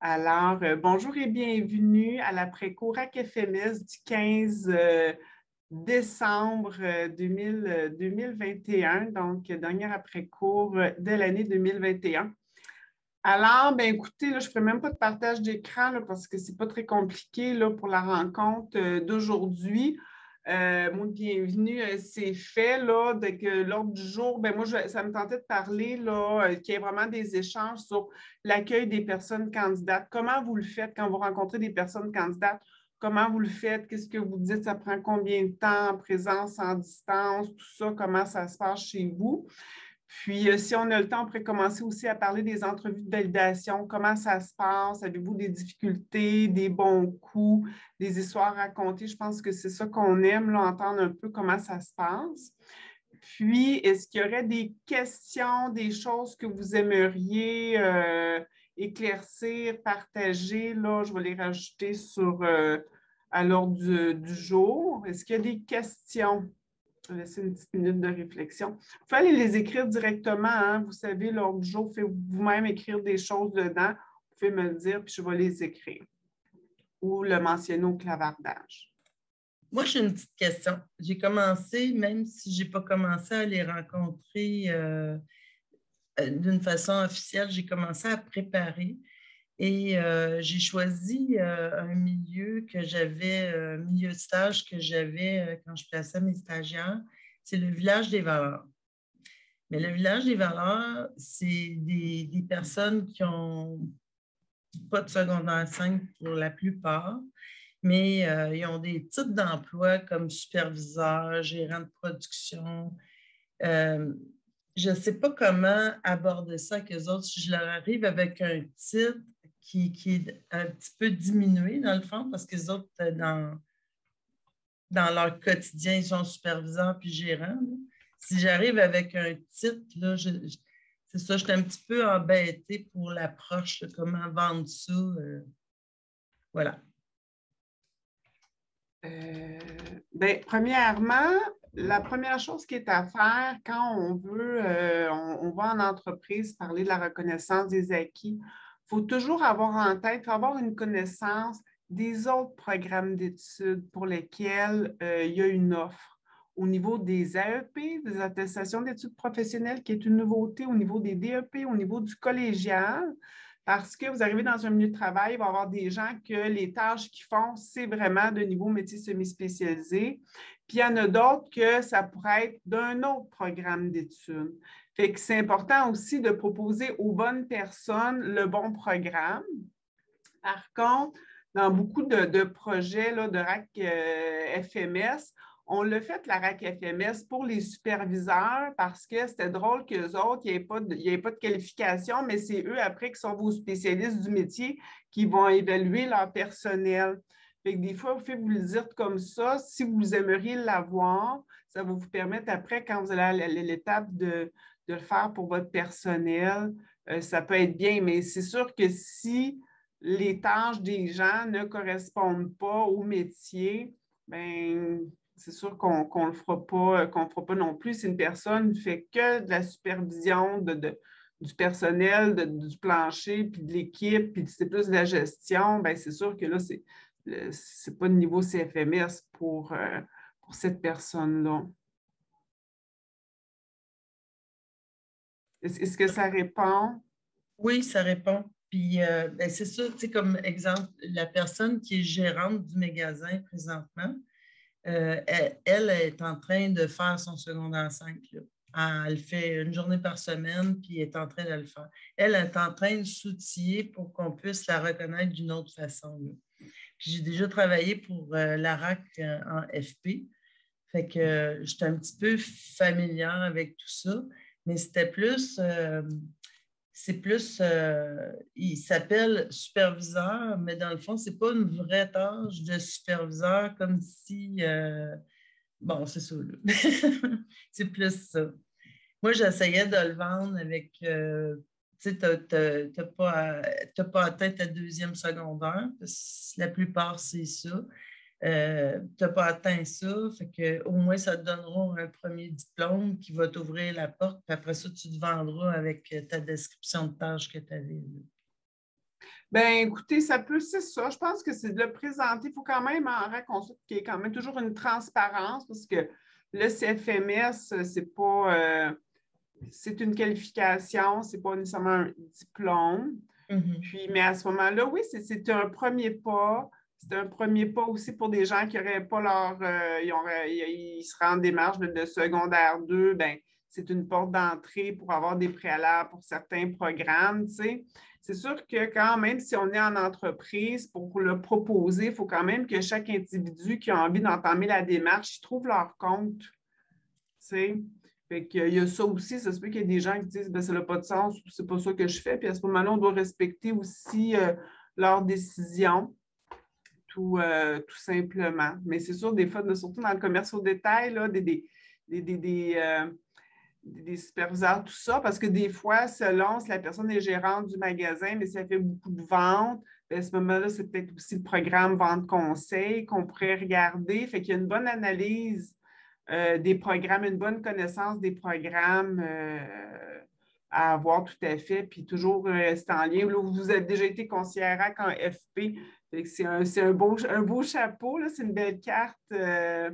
Alors, euh, bonjour et bienvenue à l'après-cours FMS du 15 euh, décembre 2021, euh, donc dernier après-cours de l'année 2021. Alors, ben écoutez, là, je ne ferai même pas de partage d'écran parce que ce n'est pas très compliqué là, pour la rencontre d'aujourd'hui. Euh, mon bienvenue, euh, c'est fait. Là, que l'ordre du jour, ben moi, ça me tentait de parler euh, qu'il y ait vraiment des échanges sur l'accueil des personnes candidates. Comment vous le faites quand vous rencontrez des personnes candidates? Comment vous le faites? Qu'est-ce que vous dites? Ça prend combien de temps en présence, en distance, tout ça? Comment ça se passe chez vous? Puis, euh, si on a le temps, on pourrait commencer aussi à parler des entrevues de validation. Comment ça se passe? Avez-vous des difficultés, des bons coups, des histoires racontées? Je pense que c'est ça qu'on aime, entendre un peu comment ça se passe. Puis, est-ce qu'il y aurait des questions, des choses que vous aimeriez euh, éclaircir, partager? Là, je vais les rajouter sur, euh, à l'ordre du jour. Est-ce qu'il y a des questions? Je vais laisser une petite minute de réflexion. Vous pouvez aller les écrire directement. Hein. Vous savez, du jour, vous vous-même écrire des choses dedans. Vous pouvez me le dire, puis je vais les écrire. Ou le mentionner au clavardage. Moi, j'ai une petite question. J'ai commencé, même si je n'ai pas commencé à les rencontrer euh, euh, d'une façon officielle, j'ai commencé à préparer. Et euh, j'ai choisi euh, un milieu que j'avais, un euh, milieu de stage que j'avais quand je plaçais mes stagiaires, c'est le village des valeurs. Mais le village des valeurs, c'est des, personnes qui ont pas de secondaire 5 pour la plupart, mais ils ont des titres d'emploi comme superviseur, gérant de production. je ne sais pas comment aborder ça avec eux autres. Si je leur arrive avec un titre qui, est un petit peu diminué dans le fond parce que les autres, euh, dans, dans leur quotidien, ils sont superviseurs puis gérants. Si j'arrive avec un titre, là, c'est ça, je suis un petit peu embêtée pour l'approche, comment vendre ça. Euh, voilà. Euh, ben, premièrement, la première chose qui est à faire quand on veut, on, va en entreprise parler de la reconnaissance des acquis, faut toujours avoir en tête, faut avoir une connaissance des autres programmes d'études pour lesquels euh, il y a une offre. Au niveau des AEP, des attestations d'études professionnelles, qui est une nouveauté, au niveau des DEP, au niveau du collégial, parce que vous arrivez dans un milieu de travail, il va y avoir des gens que les tâches qu'ils font, c'est vraiment de niveau métier semi-spécialisé. Puis il y en a d'autres que ça pourrait être d'un autre programme d'études. Fait que c'est important aussi de proposer aux bonnes personnes le bon programme. Par contre, dans beaucoup de, projets là, de RAC euh, FMS, on l'a fait, la RAC FMS, pour les superviseurs parce que c'était drôle qu'eux autres, il n'y ait, pas de, de qualification, mais c'est eux, après, qui sont vos spécialistes du métier, qui vont évaluer leur personnel. Fait que des fois, vous pouvez vous le dire comme ça. Si vous aimeriez l'avoir, ça va vous permettre après, quand vous allez à l'étape de, de le faire pour votre personnel, euh, ça peut être bien, mais c'est sûr que si les tâches des gens ne correspondent pas au métier, ben c'est sûr qu'on ne le fera pas, qu'on fera pas non plus. Si une personne ne fait que de la supervision de, du personnel, du plancher, puis de l'équipe, puis c'est plus de la gestion, ben c'est sûr que là, c'est n'est pas de niveau CFMS pour, euh, pour cette personne-là. Est-ce que ça répond? Oui, ça répond. Puis, euh, ben, c'est ça, tu sais, comme exemple, la personne qui est gérante du magasin présentement, euh, elle, est en train de faire son secondaire 5. Elle fait une journée par semaine, puis elle est en train de le faire. Elle est en train de s'outiller pour qu'on puisse la reconnaître d'une autre façon. J'ai déjà travaillé pour euh, l'ARAC en FP. Fait que je suis un petit peu familière avec tout ça mais c'était plus, euh, c'est plus, euh, il s'appelle superviseur, mais dans le fond, ce n'est pas une vraie tâche de superviseur comme si, euh, bon, c'est ça, c'est plus ça. Moi, j'essayais de le vendre avec, tu sais, tu n'as pas, atteint ta deuxième secondaire, la plupart, c'est ça. Euh, tu n'as pas atteint ça, fait que, au moins ça te donnera un premier diplôme qui va t'ouvrir la porte, puis après ça, tu te vendras avec ta description de tâche que tu avais. Ben, écoutez, ça peut, c'est ça. Je pense que c'est de le présenter. Il faut quand même en raconter qu'il y ait quand même toujours une transparence parce que le CFMS, c'est pas. Euh, c'est une qualification, c'est pas nécessairement un diplôme. Mhm. Puis, mais à ce moment-là, oui, c'est un premier pas. C'est un premier pas aussi pour des gens qui n'auraient pas leur. euh, ils, auraient- ils- seraient en démarche de, de secondaire 2. Ben, c'est une porte d'entrée pour avoir des préalables pour certains programmes. tu sais. C'est sûr que quand même, si on est en entreprise, pour le proposer, il faut quand même que chaque individu qui a envie d'entamer la démarche, il trouve leur compte. tu sais. Fait qu'il y a ça aussi, ça se peut qu'il y ait des gens qui disent ben, ça n'a pas de sens, c'est pas ça que je fais. Puis à ce moment-là, on doit respecter aussi euh, leur décision, tout, euh, tout simplement. Mais c'est sûr, des fois, surtout dans le commerce au détail, là, des, des, des, euh, des- des superviseurs, tout ça, parce que des fois, selon si la personne est gérante du magasin, mais si elle fait beaucoup de ventes, ben, à ce moment-là, c'est peut-être aussi le programme vente conseil qu'on pourrait regarder. Fait qu'il y a une bonne analyse euh, des programmes, une bonne connaissance des programmes à avoir tout à fait, puis toujours rester en lien. Là, vous avez déjà été conseillère en FP, c'est un, un beau, un beau chapeau, c'est une belle carte euh,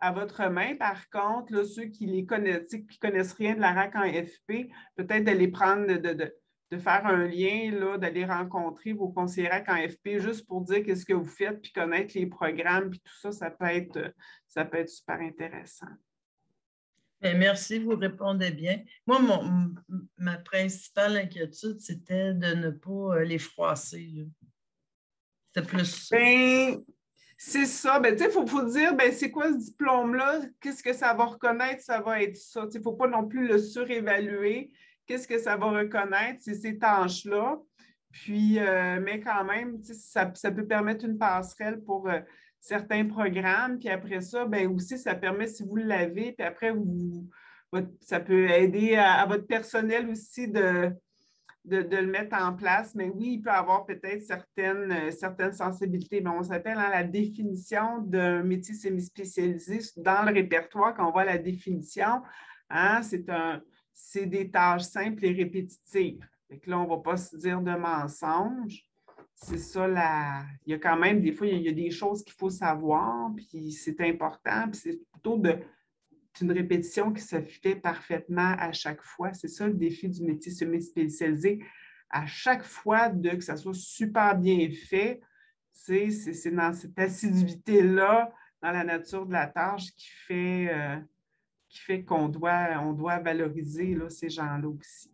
à votre main. Par contre, ceux qui les connaissent, qui ne connaissent rien de la RAC en FP, peut-être d'aller prendre, de, de- de faire un lien, d'aller rencontrer vos conseillers RAC en FP juste pour dire qu'est-ce que vous faites, puis connaître les programmes, puis tout ça, ça peut être, ça peut être super intéressant. Ben, merci, vous répondez bien. Moi, mon- ma principale inquiétude, c'était de ne pas euh, les froisser. Ben, c'est ça. Ben, tu sais, il faut, faut dire, ben, c'est quoi ce diplôme-là? Qu'est-ce que ça va reconnaître? Ça va être ça. Il ne faut pas non plus le surévaluer. Qu'est-ce que ça va reconnaître? C'est ces tâches-là. Puis, euh, mais quand même, ça, ça peut permettre une passerelle pour euh, certains programmes. Puis après ça, ben aussi, ça permet, si vous l'avez, puis après, vous, ça peut aider à votre personnel aussi de, de, le mettre en place. Mais oui, il peut avoir peut-être certaines, euh, certaines sensibilités. Mais on s'appelle hein, la définition d'un métier semi-spécialisé dans le répertoire. Quand on voit la définition, hein, c'est un, c'est des tâches simples et répétitives. Là, on ne va pas se dire de mensonges. C'est ça, la... il y a quand même des fois, il y a des choses qu'il faut savoir, puis c'est important, puis c'est plutôt de, c'est une répétition qui se fait parfaitement à chaque fois. C'est ça le défi du métier semi-spécialisé. À chaque fois, de, que ça soit super bien fait, c'est c'est- c'est dans cette assiduité-là, dans la nature de la tâche, qui fait, euh, qui fait qu'on doit, on doit valoriser là, ces gens-là aussi.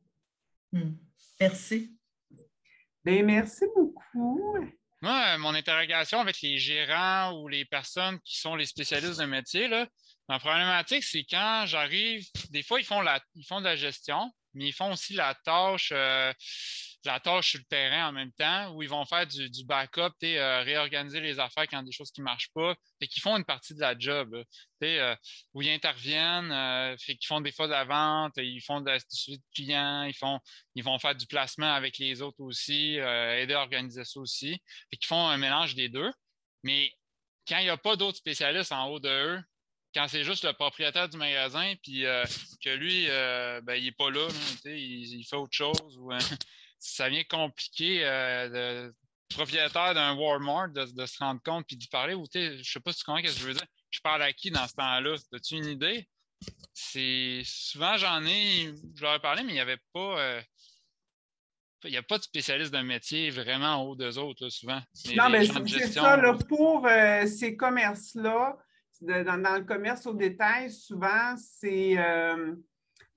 Hmm. Merci. Bien, merci beaucoup. Moi, mon interrogation avec les gérants ou les personnes qui sont les spécialistes de métier, là, ma problématique, c'est quand j'arrive, des fois, ils font, ils font de la gestion, mais ils font aussi la tâche, euh, la tâche sur le terrain en même temps, où ils vont faire du, du backup, euh, réorganiser les affaires quand des choses qui ne marchent pas, et qu'ils font une partie de la job, euh, où ils interviennent, fait qu'ils font des fois de la vente, ils font de la du suivi de clients, ils, font, ils vont faire du placement avec les autres aussi, aider à organiser ça aussi. Fait qu'ils font un mélange des deux. Mais quand il n'y a pas d'autres spécialistes en haut de quand c'est juste le propriétaire du magasin, puis euh, que lui, euh, ben, il n'est pas là, il, il fait autre chose, ou, euh, ça devient compliqué euh, de propriétaire d'un Walmart de, de se rendre compte puis d'y parler. Ou, je ne sais pas si tu comprends ce que je veux dire. Je parle à qui dans ce temps-là? As-tu une idée? C'est souvent j'en ai, je leur ai parlé, mais il n'y avait pas. euh, il n'y a pas de spécialiste d'un métier vraiment en haut d'eux autres, là, souvent. Non, mais c'est ça, là, pour euh, ces commerces-là, dans, le commerce au détail, souvent, c'est euh,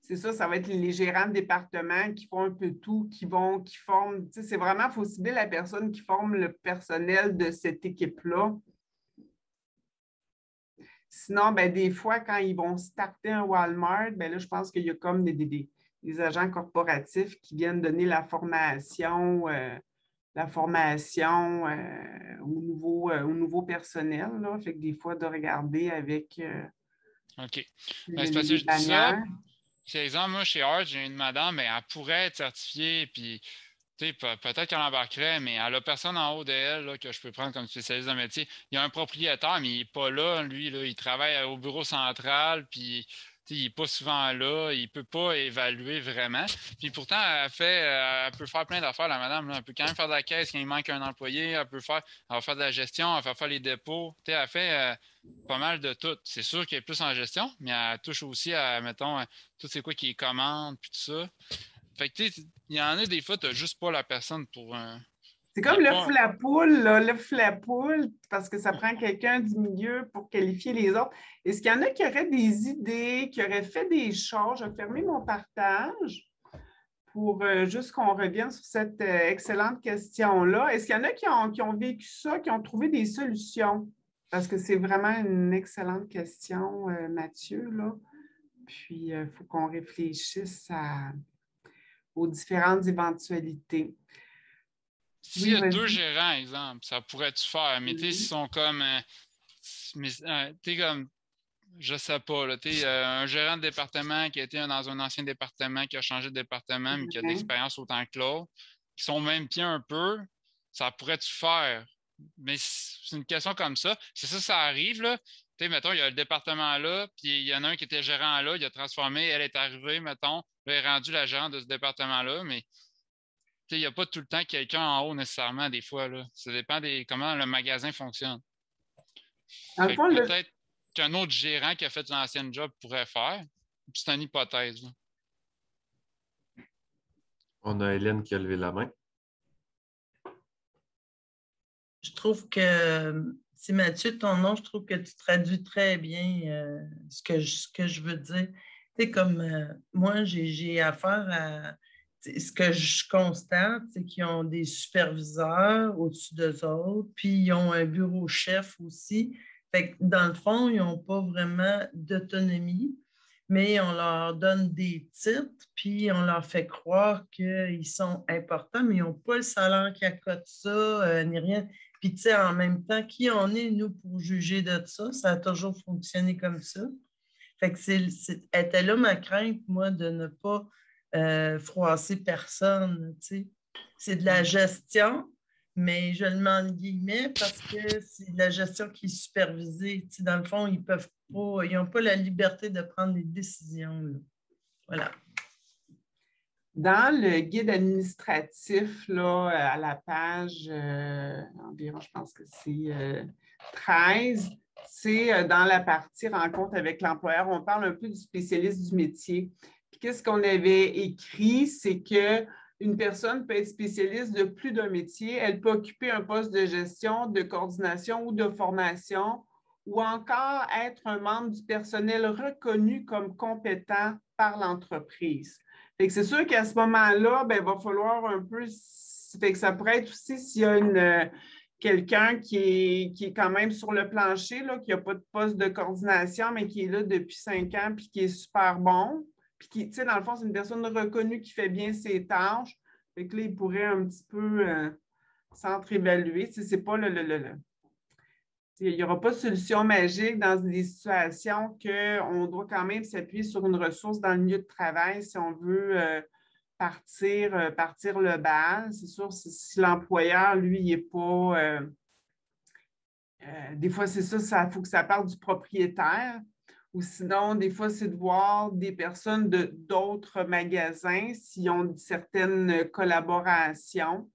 c'est ça, ça va être les gérants de département qui font un peu tout, qui vont, qui forment. C'est vraiment, il faut cibler la personne qui forme le personnel de cette équipe-là. Sinon, ben, des fois, quand ils vont starter un Walmart, ben là, je pense qu'il y a comme des, des- des- des agents corporatifs qui viennent donner la formation, euh, la formation euh, au, nouveau, euh, au nouveau personnel. Là. Fait que des fois, de regarder avec euh, OK. Ben, c'est parce que je dis ça. C'est exemple, moi, chez Hart, j'ai une madame, mais elle pourrait être certifiée, puis tu sais, pe- peut-être qu'elle embarquerait, mais elle n'a personne en haut d'elle là, que je peux prendre comme spécialiste le métier. Il y a un propriétaire, mais il n'est pas là. Lui, là, il travaille au bureau central, puis il n'est pas souvent là, il ne peut pas évaluer vraiment. Puis pourtant, elle, fait, elle peut faire plein d'affaires, la madame. Elle peut quand même faire de la caisse quand il manque un employé, elle peut faire, elle va faire de la gestion, elle va faire les dépôts. elle fait euh, pas mal de tout. C'est sûr qu'elle est plus en gestion, mais elle touche aussi à, mettons, tout c'est quoi qui commande, puis tout ça. Fait que, il y en a des fois, tu n'as juste pas la personne pour. C'est comme le fou la poule, là, le fou la poule, parce que ça prend quelqu'un du milieu pour qualifier les autres. Est-ce qu'il y en a qui auraient des idées, qui auraient fait des choses? Je vais fermer mon partage pour euh, juste qu'on revienne sur cette euh, excellente question-là. Est-ce qu'il y en a qui ont, qui ont vécu ça, qui ont trouvé des solutions? Parce que c'est vraiment une excellente question, euh, Mathieu. Là. Puis, il faut qu'on réfléchisse aux différentes éventualités. S'il y a deux gérants, exemple, ça pourrait-tu faire? Mais tu sais, ils sont comme. Euh, euh, tu sais, comme. Je sais pas, là, tu euh, un gérant de département qui a été dans un ancien département, qui a changé de département, mais qui a de l'expérience autant que l'autre, qui sont même pied un peu, ça pourrait-tu faire? Mais c'est une question comme ça. C'est ça, ça arrive, là. Tu sais, mettons, il y a le département là, puis il y en a un qui était gérant là, il a transformé, elle est arrivée, mettons, là, elle est rendue la gérante de ce département-là, mais il n'y a pas tout le temps quelqu'un en haut nécessairement, des fois. Là. Ça dépend de comment le magasin fonctionne. Peut-être qu'un autre gérant qui a fait un ancien job pourrait faire. C'est une hypothèse. On a Hélène qui a levé la main. Je trouve que, c'est Mathieu, ton nom, je trouve que tu traduis très bien euh, ce, que je, ce que je veux dire. Tu comme euh, moi, j'ai affaire à ce que je constate, c'est qu'ils ont des superviseurs au-dessus d'eux autres, puis ils ont un bureau chef aussi. Fait que dans le fond, ils n'ont pas vraiment d'autonomie, mais on leur donne des titres, puis on leur fait croire qu'ils sont importants, mais ils n'ont pas le salaire qui accote ça, euh, ni rien. Puis, tu sais, en même temps, qui on est, nous, pour juger de ça? Ça a toujours fonctionné comme ça. Fait que c'est, là ma crainte, moi, de ne pas euh, froisser personne. C'est de la mm. gestion, mais je le mets en guillemets parce que c'est de la gestion qui est supervisée. dans le fond, ils peuvent pas, ils n'ont pas la liberté de prendre des décisions. Voilà. Dans le guide administratif, là, à la page euh, environ, je pense que c'est 13, euh, c'est dans la partie rencontre avec l'employeur, on parle un peu du spécialiste du métier qu'est-ce qu'on avait écrit, c'est qu'une personne peut être spécialiste de plus d'un métier. Elle peut occuper un poste de gestion, de coordination ou de formation, ou encore être un membre du personnel reconnu comme compétent par l'entreprise. C'est sûr qu'à ce moment-là, ben, il va falloir un peu. Fait que ça pourrait être aussi s'il y a une, quelqu'un qui est, qui quand même sur le plancher, là, qui n'a pas de poste de coordination, mais qui est là depuis cinq ans puis qui est super bon puis qui, tu sais, dans le fond, c'est une personne reconnue qui fait bien ses tâches. Fait que là, il pourrait un petit peu euh, s'entre-évaluer. C'est pas le. il n'y aura pas de solution magique dans des situations qu'on doit quand même s'appuyer sur une ressource dans le milieu de travail si on veut euh, partir, euh, partir le bal. C'est sûr, si, l'employeur, lui, n'est pas. des fois, c'est ça, il faut que ça parte du propriétaire. Ou sinon, des fois, c'est de voir des personnes de d'autres magasins s'ils ont certaines collaborations.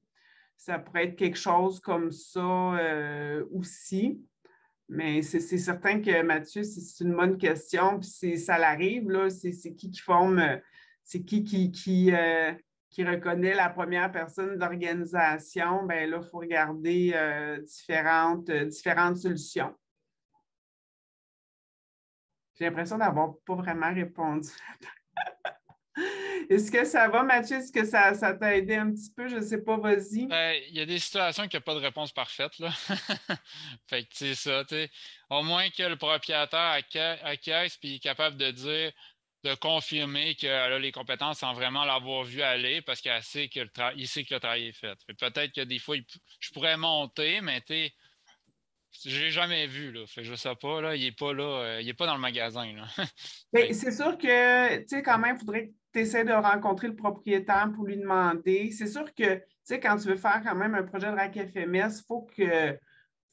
Ça pourrait être quelque chose comme ça euh, aussi. Mais c'est certain que Mathieu, c'est une bonne question. Puis ça l'arrive, là. C'est qui qui forme, c'est qui qui, euh, qui, reconnaît la première personne d'organisation? Bien là, il faut regarder euh, différentes, différentes solutions. J'ai l'impression d'avoir pas vraiment répondu. Est-ce que ça va, Mathieu? Est-ce que ça, t'a aidé un petit peu? Je ne sais pas, vas-y. Ben, il y a des situations qui n'ont pas de réponse parfaite. Là. fait que c'est ça. Au moins que le propriétaire acquiesce et est capable de dire, de confirmer qu'elle a les compétences sans vraiment l'avoir vu aller parce qu'il sait que le, travail est fait. Peut-être que des fois, je pourrais monter, mais tu je l'ai jamais vu, là. Fait je sais pas, là. Il n'est pas là. Euh, il est pas dans le magasin. c'est sûr que, tu sais, quand même, il faudrait que tu essaies de rencontrer le propriétaire pour lui demander. C'est sûr que, tu sais, quand tu veux faire quand même un projet de RAC FMS, il faut que,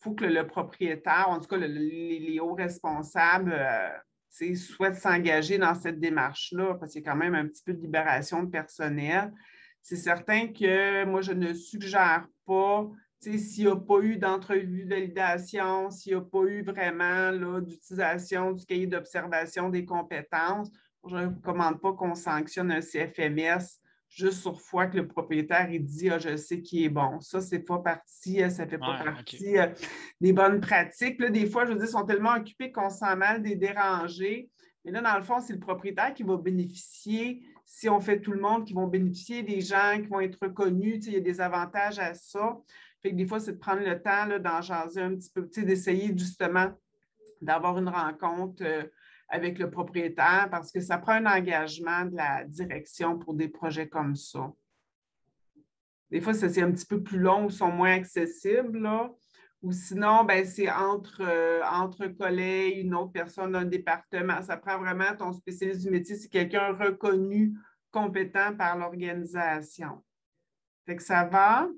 faut que le, propriétaire, en tout cas les, hauts responsables, euh, souhaitent s'engager dans cette démarche-là, parce qu'il y a quand même un petit peu de libération de personnel. C'est certain que moi, je ne suggère pas s'il n'y a pas eu d'entrevue de validation, s'il n'y a pas eu vraiment d'utilisation du cahier d'observation des compétences, je ne recommande pas qu'on sanctionne un CFMS juste sur foi que le propriétaire il dit ah, je sais qui est bon. Ça, c'est pas partie, euh, ça fait pas partie euh, des bonnes pratiques. Là, des fois, je veux dire, ils sont tellement occupés qu'on sent mal des dérangés. Mais là, dans le fond, c'est le propriétaire qui va bénéficier, si on fait tout le monde, qui vont bénéficier des gens qui vont être reconnus. Il y a des avantages à ça. Que des fois, c'est de prendre le temps d'en jaser un petit peu, d'essayer justement d'avoir une rencontre. Euh, avec le propriétaire parce que ça prend un engagement de la direction pour des projets comme ça. Des fois, c'est un petit peu plus long ou sont moins accessibles. Ou sinon, ben, c'est entre, euh, entre collègues, une autre personne d'un département. Ça prend vraiment ton spécialiste du métier, c'est quelqu'un reconnu, compétent par l'organisation. Que ça va.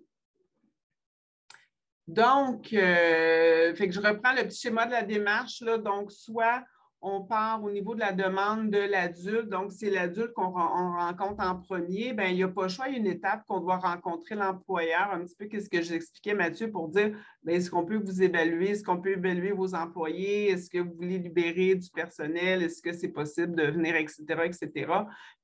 Donc, euh, fait que je reprends le petit schéma de la démarche. Là. Donc, soit on part au niveau de la demande de l'adulte. Donc, c'est l'adulte qu'on rencontre en premier. Bien, il n'y a pas le choix, il y a une étape qu'on doit rencontrer l'employeur. Un petit peu qu'est-ce que j'expliquais, Mathieu, pour dire ben, est-ce qu'on peut vous évaluer, est-ce qu'on peut évaluer vos employés, est-ce que vous voulez libérer du personnel, est-ce que c'est possible de venir, etc., etc.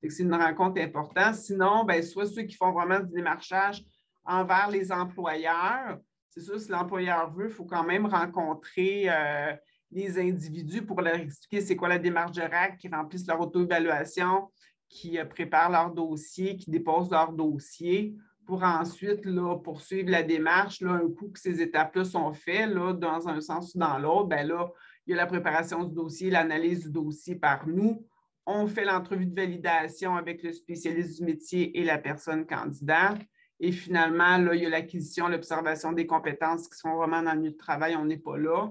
C'est une rencontre importante. Sinon, bien, soit ceux qui font vraiment du démarchage envers les employeurs. C'est sûr, si l'employeur veut, il faut quand même rencontrer. Euh, les individus pour leur expliquer c'est quoi la démarche de RAC, qui remplissent leur auto-évaluation, qui euh, préparent leur dossier, qui déposent leur dossier pour ensuite poursuivre la démarche. Là, un coup que ces étapes-là sont faites, là, dans un sens ou dans l'autre, ben là, il y a la préparation du dossier, l'analyse du dossier par nous. On fait l'entrevue de validation avec le spécialiste du métier et la personne candidate. Et finalement, là, il y a l'acquisition, l'observation des compétences qui sont vraiment dans le milieu de travail. On n'est pas là.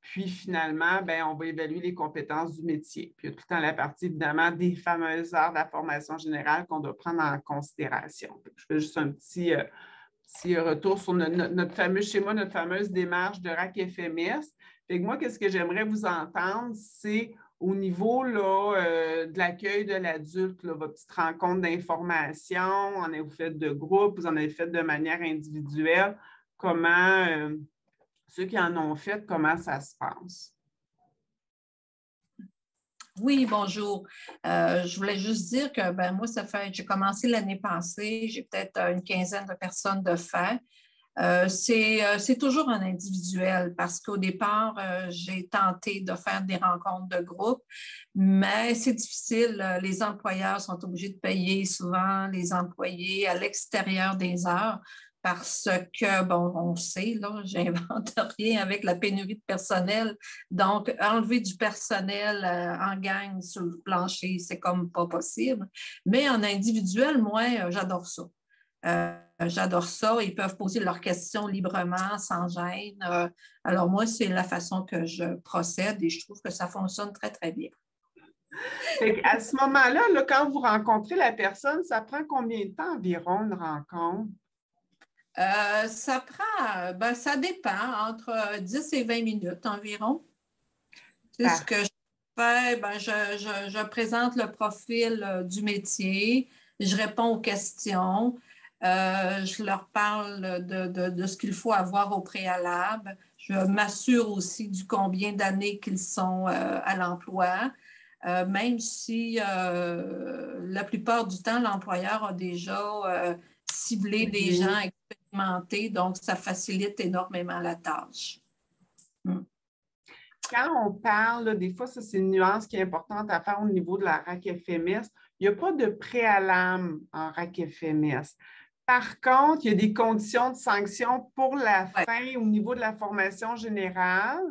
Puis finalement, ben, on va évaluer les compétences du métier. Puis il y a tout le temps la partie, évidemment, des fameuses heures de la formation générale qu'on doit prendre en considération. Je fais juste un petit, euh, retour sur notre, fameux schéma, notre fameuse démarche de RAC FMS. Moi, qu'est-ce que j'aimerais vous entendre, c'est au niveau là, euh, de l'accueil de l'adulte, votre petite rencontre d'information, en avez-vous fait de groupe, vous en avez fait de manière individuelle, comment, euh, ceux qui en ont fait, comment ça se passe? Oui, bonjour. Euh, je voulais juste dire que ben, moi, ça fait, j'ai commencé l'année passée, j'ai peut-être une quinzaine de personnes de fait. Euh, euh, c'est toujours un individuel parce qu'au départ, j'ai tenté de faire des rencontres de groupe, mais c'est difficile. Les employeurs sont obligés de payer souvent les employés à l'extérieur des heures parce que, bon, on sait, là, j'invente rien avec la pénurie de personnel. Donc, enlever du personnel euh, en gang sur le plancher, c'est comme pas possible. Mais en individuel, moi, euh, j'adore ça. Euh, j'adore ça. Ils peuvent poser leurs questions librement, sans gêne. alors, moi, c'est la façon que je procède et je trouve que ça fonctionne très, très bien. à ce moment-là, là, quand vous rencontrez la personne, ça prend combien de temps environ une rencontre? Euh, ça prend, ben, ça dépend, entre 10 et 20 minutes environ. C'est ce que je fais. Ben, je, présente le profil euh, du métier, je réponds aux questions, euh, je leur parle de, ce qu'il faut avoir au préalable. Je m'assure aussi du combien d'années qu'ils sont à l'emploi. même si la plupart du temps, l'employeur a déjà ciblé des gens donc ça facilite énormément la tâche. Hmm. Quand on parle, des fois, ça c'est une nuance qui est importante à faire au niveau de la RAC FMS. Il n'y a pas de préalable en RAC FMS. Par contre, il y a des conditions de sanction pour la fin au niveau de la formation générale.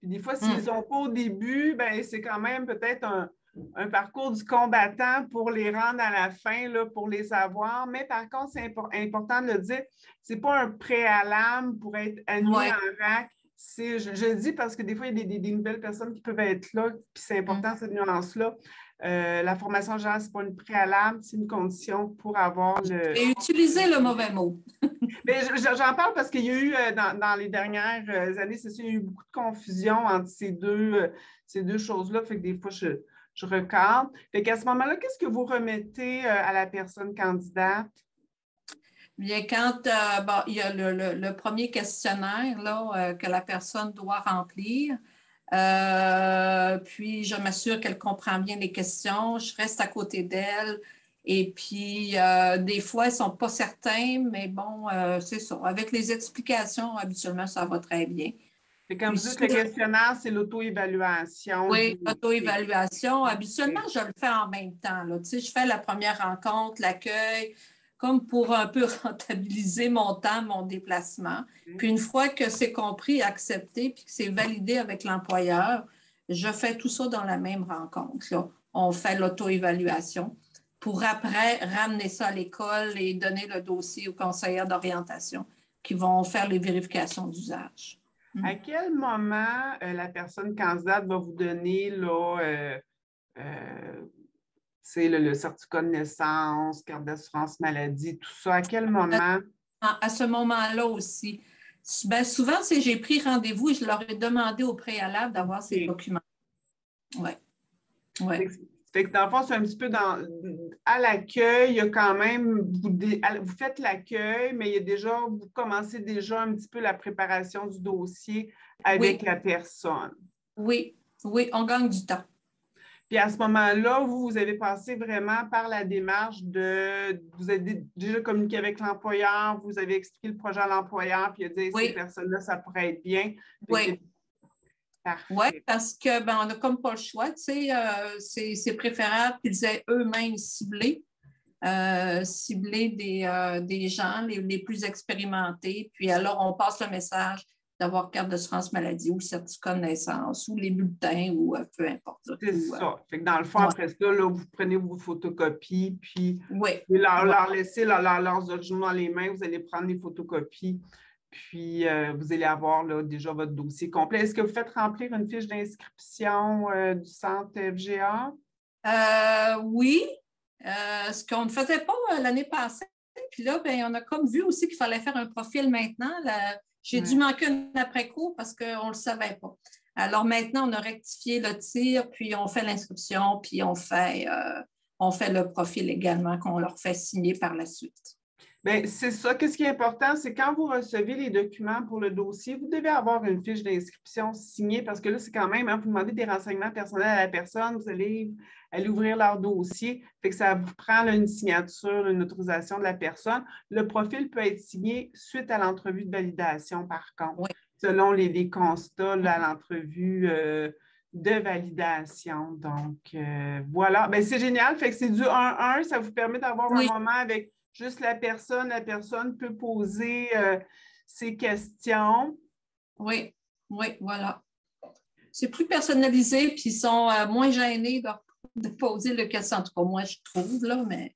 des fois, s'ils n'ont hmm. pas au début, ben, c'est quand même peut-être un, un parcours du combattant pour les rendre à la fin, là, pour les avoir. Mais par contre, c'est important de le dire, ce n'est pas un préalable pour être admis en RAC. je, je, le dis parce que des fois, il y a des, des, nouvelles personnes qui peuvent être là, puis c'est important cette nuance-là. Euh, la formation générale, ce n'est pas une préalable, c'est une condition pour avoir le. Et utiliser le mauvais mot. Mais j'en parle parce qu'il y a eu, euh, dans, les dernières euh, années, c'est sûr, il y a eu beaucoup de confusion entre ces deux, ces deux choses-là. Fait que des fois, je, je recadre. Fait qu'à ce moment-là, qu'est-ce que vous remettez à la personne candidate? Bien, quand il y a le, premier questionnaire là, que la personne doit remplir, euh, puis, je m'assure qu'elle comprend bien les questions. Je reste à côté d'elle. Et puis, euh, des fois, elles ne sont pas certaines, mais bon, euh, c'est ça. Avec les explications, habituellement, ça va très bien. Et comme vous dites, le questionnaire, c'est l'auto-évaluation. Oui, l'auto-évaluation. Habituellement, je le fais en même temps. Là. Tu sais, je fais la première rencontre, l'accueil, comme pour un peu rentabiliser mon temps, mon déplacement. Mm. Puis une fois que c'est compris, accepté, puis que c'est validé avec l'employeur, je fais tout ça dans la même rencontre. On fait l'auto-évaluation pour après ramener ça à l'école et donner le dossier aux conseillers d'orientation qui vont faire les vérifications d'usage. Mm. À quel moment euh, la personne candidate va vous donner là, euh, euh, c'est le, certificat de naissance, carte d'assurance maladie, tout ça, à quel moment? À, ce moment-là aussi. Ben, souvent, c'est j'ai pris rendez-vous et je leur ai demandé au préalable d'avoir ces documents. Oui. Ouais. Fait que dans le fond, c'est un petit peu dans. À l'accueil, il y a quand même. Vous, vous faites l'accueil, mais il y a déjà. Vous commencez déjà un petit peu la préparation du dossier avec la personne. Oui, oui, on gagne du temps. Puis à ce moment-là, vous, vous avez passé vraiment par la démarche de, vous avez déjà communiqué avec l'employeur, vous avez expliqué le projet à l'employeur, puis il a dit, ces personnes-là, ça pourrait être bien. Oui. Oui, parce que ben, on n'a comme pas le choix, tu sais, euh, c'est préférable qu'ils aient eux-mêmes ciblé, euh, ciblé des, euh, des gens les, les, plus expérimentés. Puis alors, on passe le message d'avoir carte d'assurance maladie ou certificat de naissance ou les bulletins ou euh, peu importe. C'est ça. Fait que dans le fond, après ça, là, vous prenez vos photocopies, puis oui. vous leur, leur laissez leur, leurs documents dans les mains, vous allez prendre les photocopies, puis euh, vous allez avoir là, déjà votre dossier complet. Est-ce que vous faites remplir une fiche d'inscription euh, du centre FGA? oui. ce qu'on ne faisait pas l'année passée, puis là, ben, on a comme vu aussi qu'il fallait faire un profil maintenant. J'ai dû manquer un après-coup parce qu'on ne le savait pas. Alors maintenant, on a rectifié le tir, puis on fait l'inscription, puis on fait, euh, on fait le profil également qu'on leur fait signer par la suite. Bien, c'est ça. Qu'est-ce qui est important, c'est quand vous recevez les documents pour le dossier, vous devez avoir une fiche d'inscription signée parce que là, c'est quand même, hein, vous demandez des renseignements personnels à la personne, vous allez aller ouvrir leur dossier. Fait que ça vous prend une signature, une autorisation de la personne. Le profil peut être signé suite à l'entrevue de validation, par contre, selon les, constats à l'entrevue. Euh, de validation. Donc, euh, voilà. Ben, c'est génial. Fait que c'est du 1-1. Ça vous permet d'avoir un moment avec juste la personne, la personne peut poser euh, ses questions. Oui, oui, voilà. C'est plus personnalisé, puis ils sont euh, moins gênés de, poser le question. En tout cas, moi, je trouve, là, mais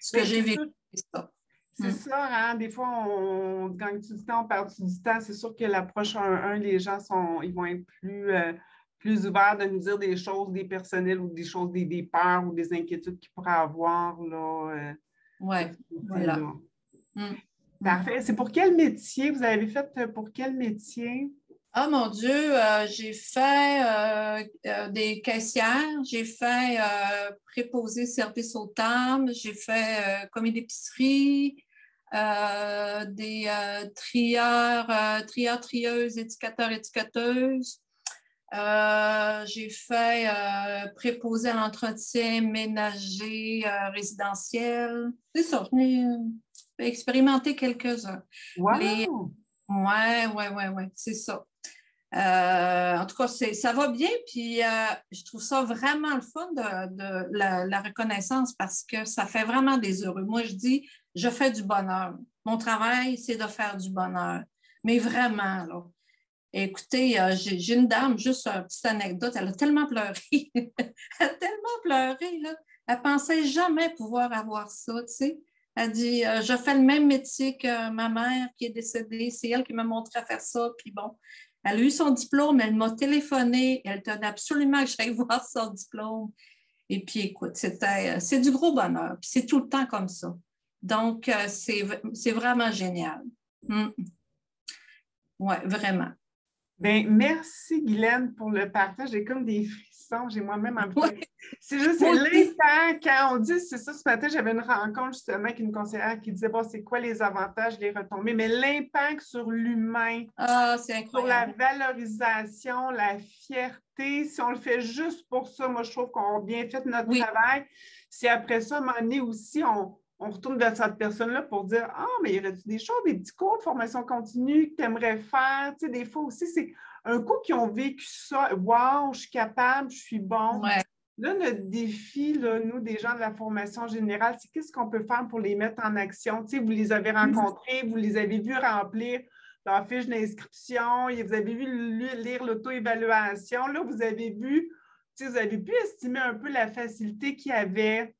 ce que j'ai vécu, c'est ça. C'est hmm. ça, hein? Des fois, on, gagne du temps, on perd du temps. C'est sûr que l'approche 1-1, les gens sont, ils vont être plus, euh, plus ouverts de nous dire des choses, des personnels ou des choses, des, des peurs ou des inquiétudes qu'ils pourraient avoir. Là, oui, voilà. Mm. Parfait. C'est pour quel métier? Vous avez fait euh, pour quel métier? Ah mon Dieu, euh, j'ai fait euh, des caissières, j'ai fait préposer service aux tables, j'ai fait commis d'épicerie, des trieurs, trieurs, trieuses, éducateurs, éducateuses. Euh, j'ai fait euh, préposer à l'entretien ménager euh, résidentiel. C'est ça, j'ai expérimenté quelques-uns. Wow. Oui, oui, oui, ouais, c'est ça. En tout cas, ça va bien, puis je trouve ça vraiment le fun de, la, reconnaissance parce que ça fait vraiment des heureux. Moi, je dis, je fais du bonheur. Mon travail, c'est de faire du bonheur. Mais vraiment, là, Écoutez, euh, j'ai une dame, juste une petite anecdote, elle a tellement pleuré. elle a tellement pleuré, là. Elle pensait jamais pouvoir avoir ça, tu sais. Elle dit euh, Je fais le même métier que ma mère qui est décédée, c'est elle qui m'a montré à faire ça, puis bon. Elle a eu son diplôme, elle m'a téléphoné, elle tenait absolument que j'aille voir son diplôme. Et puis, écoute, c'était, c'est du gros bonheur. Puis c'est tout le temps comme ça. Donc, euh, c'est, vraiment génial. Mm. Oui, vraiment. Bien, merci, Guylaine, pour le partage. J'ai comme des frissons. J'ai moi-même un peu. C'est juste l'impact. Quand on dit, c'est ça, ce matin, j'avais une rencontre justement avec une conseillère qui disait, bon, c'est quoi les avantages, les retombées, mais l'impact sur l'humain, ah, sur la valorisation, la fierté, si on le fait juste pour ça, moi, je trouve qu'on a bien fait notre travail. Si après ça, à un moment donné aussi, on, on retourne vers cette personne-là pour dire Ah, mais il y aurait des choses, des petits cours de formation continue que tu aimerais faire? Tu sais, des fois aussi, c'est un coup qui ont vécu ça. Wow, je suis capable, je suis bon. Là, notre défi, là, nous, des gens de la formation générale, c'est qu'est-ce qu'on peut faire pour les mettre en action? Tu sais, vous les avez rencontrés, vous les avez vus remplir leur fiche d'inscription, vous avez vu lire l'auto-évaluation. Là, vous avez vu, tu sais, vous avez pu estimer un peu la facilité qu'il y avait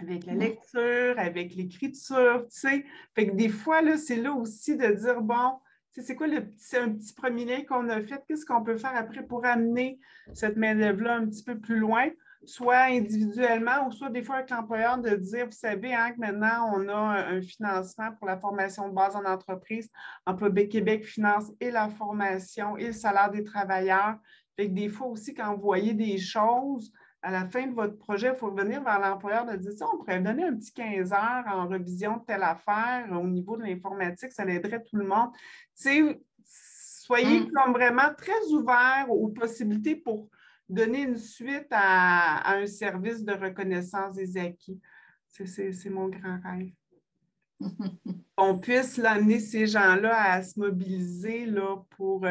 avec la lecture, avec l'écriture, tu sais. Fait que des fois, là, c'est là aussi de dire, bon, c'est quoi le petit, un petit premier lien qu'on a fait? Qu'est-ce qu'on peut faire après pour amener cette main-d'œuvre-là un petit peu plus loin, soit individuellement ou soit des fois avec l'employeur de dire, vous savez, hein, que maintenant, on a un, financement pour la formation de base en entreprise. Emploi Québec finance et la formation et le salaire des travailleurs. Fait que des fois aussi, quand vous voyez des choses, à la fin de votre projet, il faut revenir vers l'employeur de dire ça, on pourrait donner un petit 15 heures en revision de telle affaire au niveau de l'informatique, ça aiderait tout le monde. soyez mm. comme vraiment très ouverts aux possibilités pour donner une suite à, un service de reconnaissance des acquis. C'est mon grand rêve. On puisse amener ces gens-là à se mobiliser là, pour,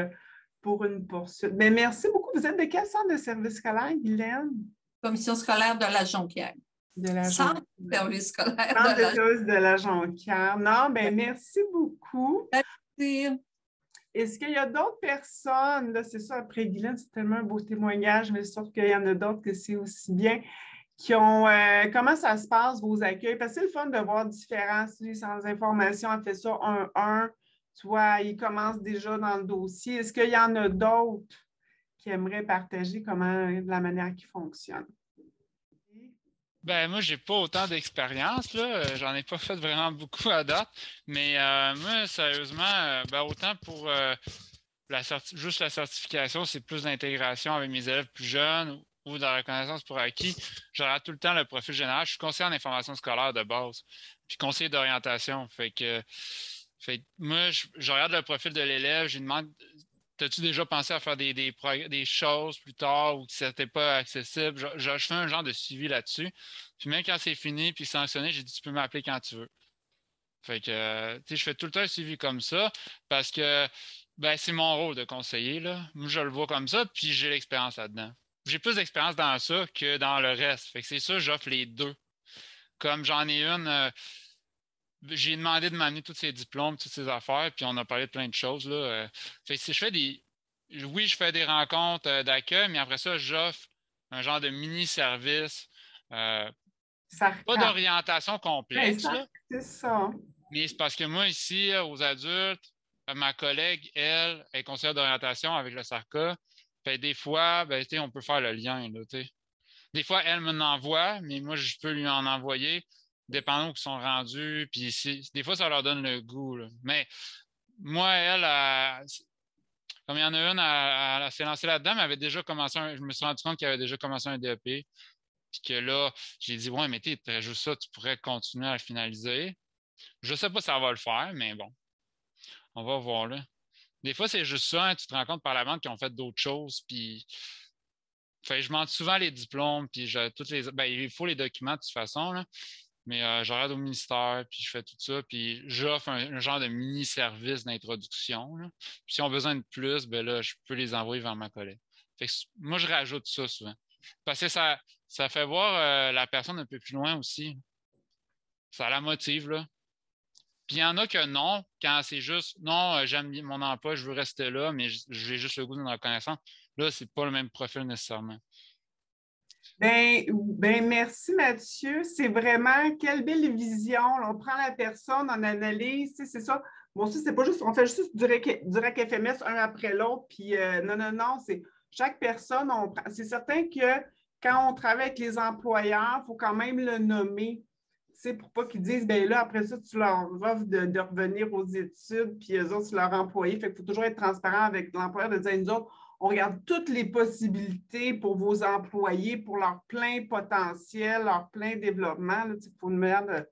pour une poursuite. Mais merci beaucoup. Vous êtes de quel centre de service scolaire, Guylaine? Commission scolaire de la Jonquière. De la Centre de service scolaire de, la... Jonquière. Non, bien, merci beaucoup. Merci. Est-ce qu'il y a d'autres personnes, là, c'est ça, après Guylaine, c'est tellement un beau témoignage, mais sauf qu'il y en a d'autres que c'est aussi bien, qui ont, euh, comment ça se passe, vos accueils? Parce que c'est le fun de voir différents, sans information, on fait ça un, un, tu vois, ils commencent déjà dans le dossier. Est-ce qu'il y en a d'autres? Qui aimerait partager comment, la manière qui fonctionne? Ben, moi, j'ai pas autant d'expérience, là. Euh, j'en ai pas fait vraiment beaucoup à date. Mais euh, moi, sérieusement, euh, ben, autant pour juste la certification, c'est plus d'intégration avec mes élèves plus jeunes ou de la reconnaissance pour acquis. J'aurai tout le temps le profil général. Je suis conseiller en information scolaire de base, puis conseiller d'orientation. Fait que, fait moi, je, je, regarde le profil de l'élève, je lui demande T'as-tu déjà pensé à faire des, des, choses plus tard ou que c'était pas accessible? Je, fais un genre de suivi là-dessus. Puis même quand c'est fini puis sanctionné, j'ai dit tu peux m'appeler quand tu veux. Fait que, tu sais, je fais tout le temps un suivi comme ça parce que ben, c'est mon rôle de conseiller. Là. Moi, je le vois comme ça, puis j'ai l'expérience là-dedans. J'ai plus d'expérience dans ça que dans le reste. Fait que c'est ça, j'offre les deux. Comme j'en ai une. Euh, j'ai demandé de m'amener tous ces diplômes, toutes ces affaires, puis on a parlé de plein de choses. Là. Euh. Fait si je fais des. Oui, je fais des rencontres euh, d'accueil, mais après ça, j'offre un genre de mini-service. Euh, pas d'orientation complexe. C'est ça. Mais c'est parce que moi, ici, aux adultes, ma collègue, elle, est conseillère d'orientation avec le SARCA. Fait des fois, ben, on peut faire le lien. Là, des fois, elle me l'envoie, mais moi, je peux lui en envoyer dépendant où ils sont rendus. Puis des fois, ça leur donne le goût. Mais moi, elle, comme il y en a une, elle, s'est lancée là-dedans, mais avait déjà commencé je me suis rendu compte qu'elle avait déjà commencé un DEP. Puis que là, j'ai dit, ouais, mais tu juste ça, tu pourrais continuer à le finaliser. Je ne sais pas si ça va le faire, mais bon, on va voir là. Des fois, c'est juste ça, hein, tu te rends compte par la bande qu'ils ont fait d'autres choses, puis je montre souvent les diplômes, puis toutes les. Ben, il faut les documents de toute façon. Là. Mais euh, j'arrête au ministère, puis je fais tout ça, puis j'offre un, genre de mini-service d'introduction. Puis si on a besoin de plus, ben là, je peux les envoyer vers ma collègue. Moi, je rajoute ça souvent. Parce que ça, ça fait voir euh, la personne un peu plus loin aussi. Ça la motive, là. Puis il y en a que non, quand c'est juste non, euh, j'aime mon emploi, je veux rester là, mais j'ai juste le goût d'une reconnaissance. Là, c'est pas le même profil nécessairement. Ben, ben, merci Mathieu. C'est vraiment quelle belle vision. on prend la personne, on analyse, c'est ça. Bon, aussi, c'est pas juste, on fait juste du REC, FMS un après l'autre, puis euh, non, non, non, c'est chaque personne, on, c'est certain que quand on travaille avec les employeurs, il faut quand même le nommer pour pas qu'ils disent, ben là, après ça, tu leur offres de, revenir aux études, puis eux autres, c'est leur employé. Fait qu'il faut toujours être transparent avec l'employeur de dire, nous autres, on regarde toutes les possibilités pour vos employés, pour leur plein potentiel, leur plein développement. Il faut une manière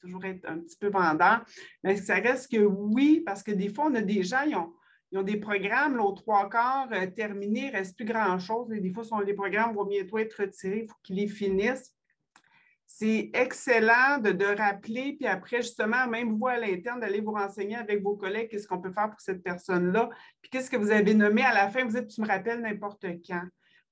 toujours être un petit peu vendeur. Mais ça reste que oui, parce que des fois, on a des gens, ils ont, des programmes, aux trois quarts euh, terminés, il ne reste plus grand-chose. Des fois, sont, les programmes vont bientôt être retirés, il faut qu'ils les finissent c'est excellent de, rappeler, puis après, justement, même vous à l'interne, d'aller vous renseigner avec vos collègues qu'est-ce qu'on peut faire pour cette personne-là, puis qu'est-ce que vous avez nommé à la fin, vous dites, tu me rappelles n'importe quand.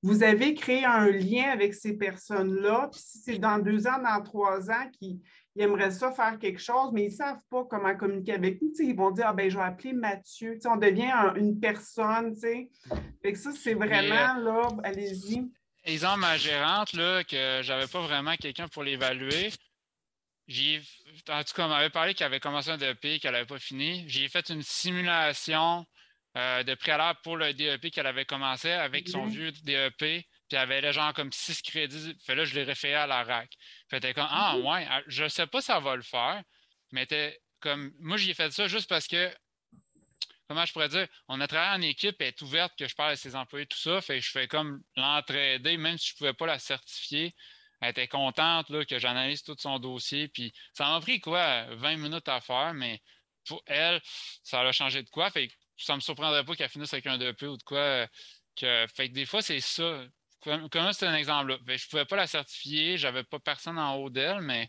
Vous avez créé un lien avec ces personnes-là, puis si c'est dans deux ans, dans trois ans, qui aimeraient ça faire quelque chose, mais ils ne savent pas comment communiquer avec nous. ils vont dire ah, ben, je vais appeler Mathieu. on devient une personne. Fait que ça, c'est vraiment euh, là, allez-y exemple, ma gérante, là, que j'avais pas vraiment quelqu'un pour l'évaluer, j'ai, en tout cas, on m'avait parlé qu'elle avait commencé un DEP, qu'elle n'avait pas fini. J'ai fait une simulation euh, de préalable pour le DEP qu'elle avait commencé avec son mhm. vieux DEP, puis elle avait les genre comme six crédits. Fait là, je l'ai référé à la RAC. Fait comme, ah, mhm. ouais, je sais pas si ça va le faire, mais comme, moi, j'ai fait ça juste parce que comment je pourrais dire, on a travaillé en équipe, elle est ouverte, que je parle à ses employés, tout ça. Fait je fais comme l'entraider, même si je ne pouvais pas la certifier. Elle était contente là, que j'analyse tout son dossier. Puis ça m'a pris quoi, 20 minutes à faire, mais pour elle, ça a changé de quoi? Fait ça ne me surprendrait pas qu'elle finisse avec un 2P ou de quoi. Que, fait que des fois, c'est ça. Comment c'est un exemple là. je ne pouvais pas la certifier, j'avais pas personne en haut d'elle, mais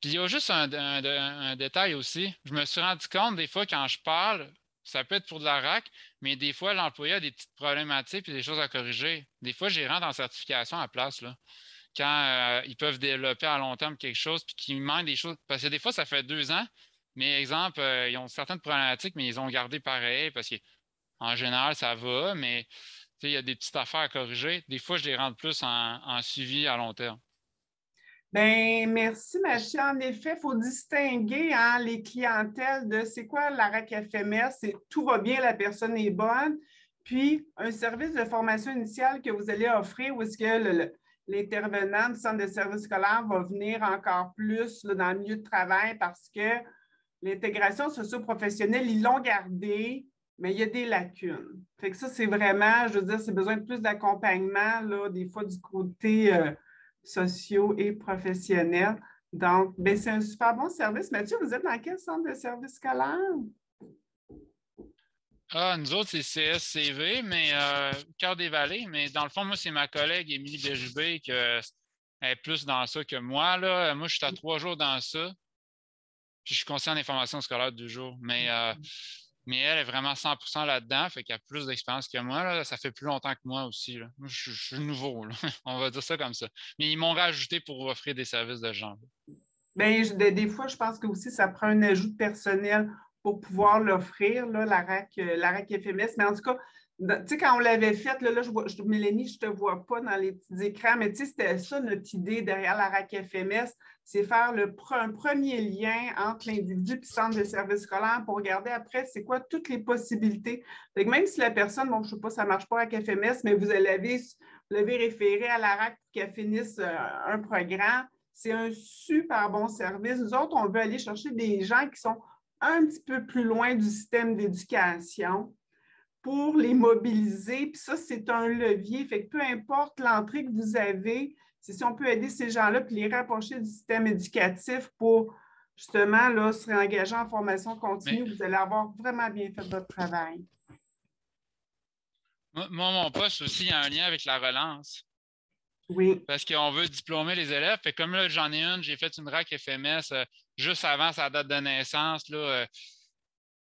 puis il y a juste un, détail aussi. Je me suis rendu compte des fois quand je parle, ça peut être pour de la RAC, mais des fois, l'employé a des petites problématiques et des choses à corriger. Des fois, j'ai rentre en certification à place. Là, quand euh, ils peuvent développer à long terme quelque chose, puis qu'il manque des choses. Parce que des fois, ça fait deux ans, mais exemple, euh, ils ont certaines problématiques, mais ils ont gardé pareil parce qu'en général, ça va, mais il y a des petites affaires à corriger. Des fois, je les rentre plus en suivi à long terme. Bien, merci, Machie. En effet, il faut distinguer hein, les clientèles de c'est quoi la RAC FMS, c'est tout va bien, la personne est bonne, puis un service de formation initiale que vous allez offrir où est-ce que l'intervenant du centre de service scolaire va venir encore plus dans le milieu de travail parce que l'intégration socio-professionnelle, ils l'ont gardé, mais il y a des lacunes. Fait que ça, c'est vraiment, je veux dire, c'est besoin de plus d'accompagnement, des fois du côté. Euh, sociaux et professionnels. Donc, ben, c'est un super bon service. Mathieu, vous êtes dans quel centre de service scolaire? Ah, nous autres, c'est CSCV, mais euh, Cœur des Vallées. Mais dans le fond, moi, c'est ma collègue Émilie Bergibé qui est plus dans ça que moi. Là. Moi, je suis à trois jours dans ça. Puis je suis conseiller en information scolaire deux jours. Mais euh, mais elle est vraiment 100% là-dedans, fait qu'elle a plus d'expérience que moi. Ça fait plus longtemps que moi aussi. je, suis nouveau, on va dire ça comme ça. Mais ils m'ont rajouté pour offrir des services de genre. Bien, des, fois, je pense que aussi ça prend un ajout personnel pour pouvoir l'offrir, la RAC, euh, la RAC FMS. Mais en tout cas, tu sais, quand on l'avait faite, là, je vois, je, Mélanie, je ne te vois pas dans les petits écrans, mais tu sais, c'était ça notre idée derrière la RAC FMS, c'est faire le, un premier lien entre l'individu et le centre de service scolaire pour regarder après c'est quoi toutes les possibilités. même si la personne, bon, je ne sais pas, ça ne marche pas avec FMS, mais vous l'avez, référé à la RAC pour qu'elle finisse euh, un programme, c'est un super bon service. Nous autres, on veut aller chercher des gens qui sont un petit peu plus loin du système d'éducation pour les mobiliser. Puis ça, c'est un levier. Fait que peu importe l'entrée que vous avez, c'est si on peut aider ces gens-là puis les rapprocher du système éducatif pour justement là, se réengager en formation continue, vous allez avoir vraiment bien fait votre travail. Moi, mon poste aussi, a un lien avec la relance. Oui. Parce qu'on veut diplômer les élèves. Fait comme là, j'en ai une, j'ai fait une RAC FMS euh, juste avant sa date de naissance là, euh,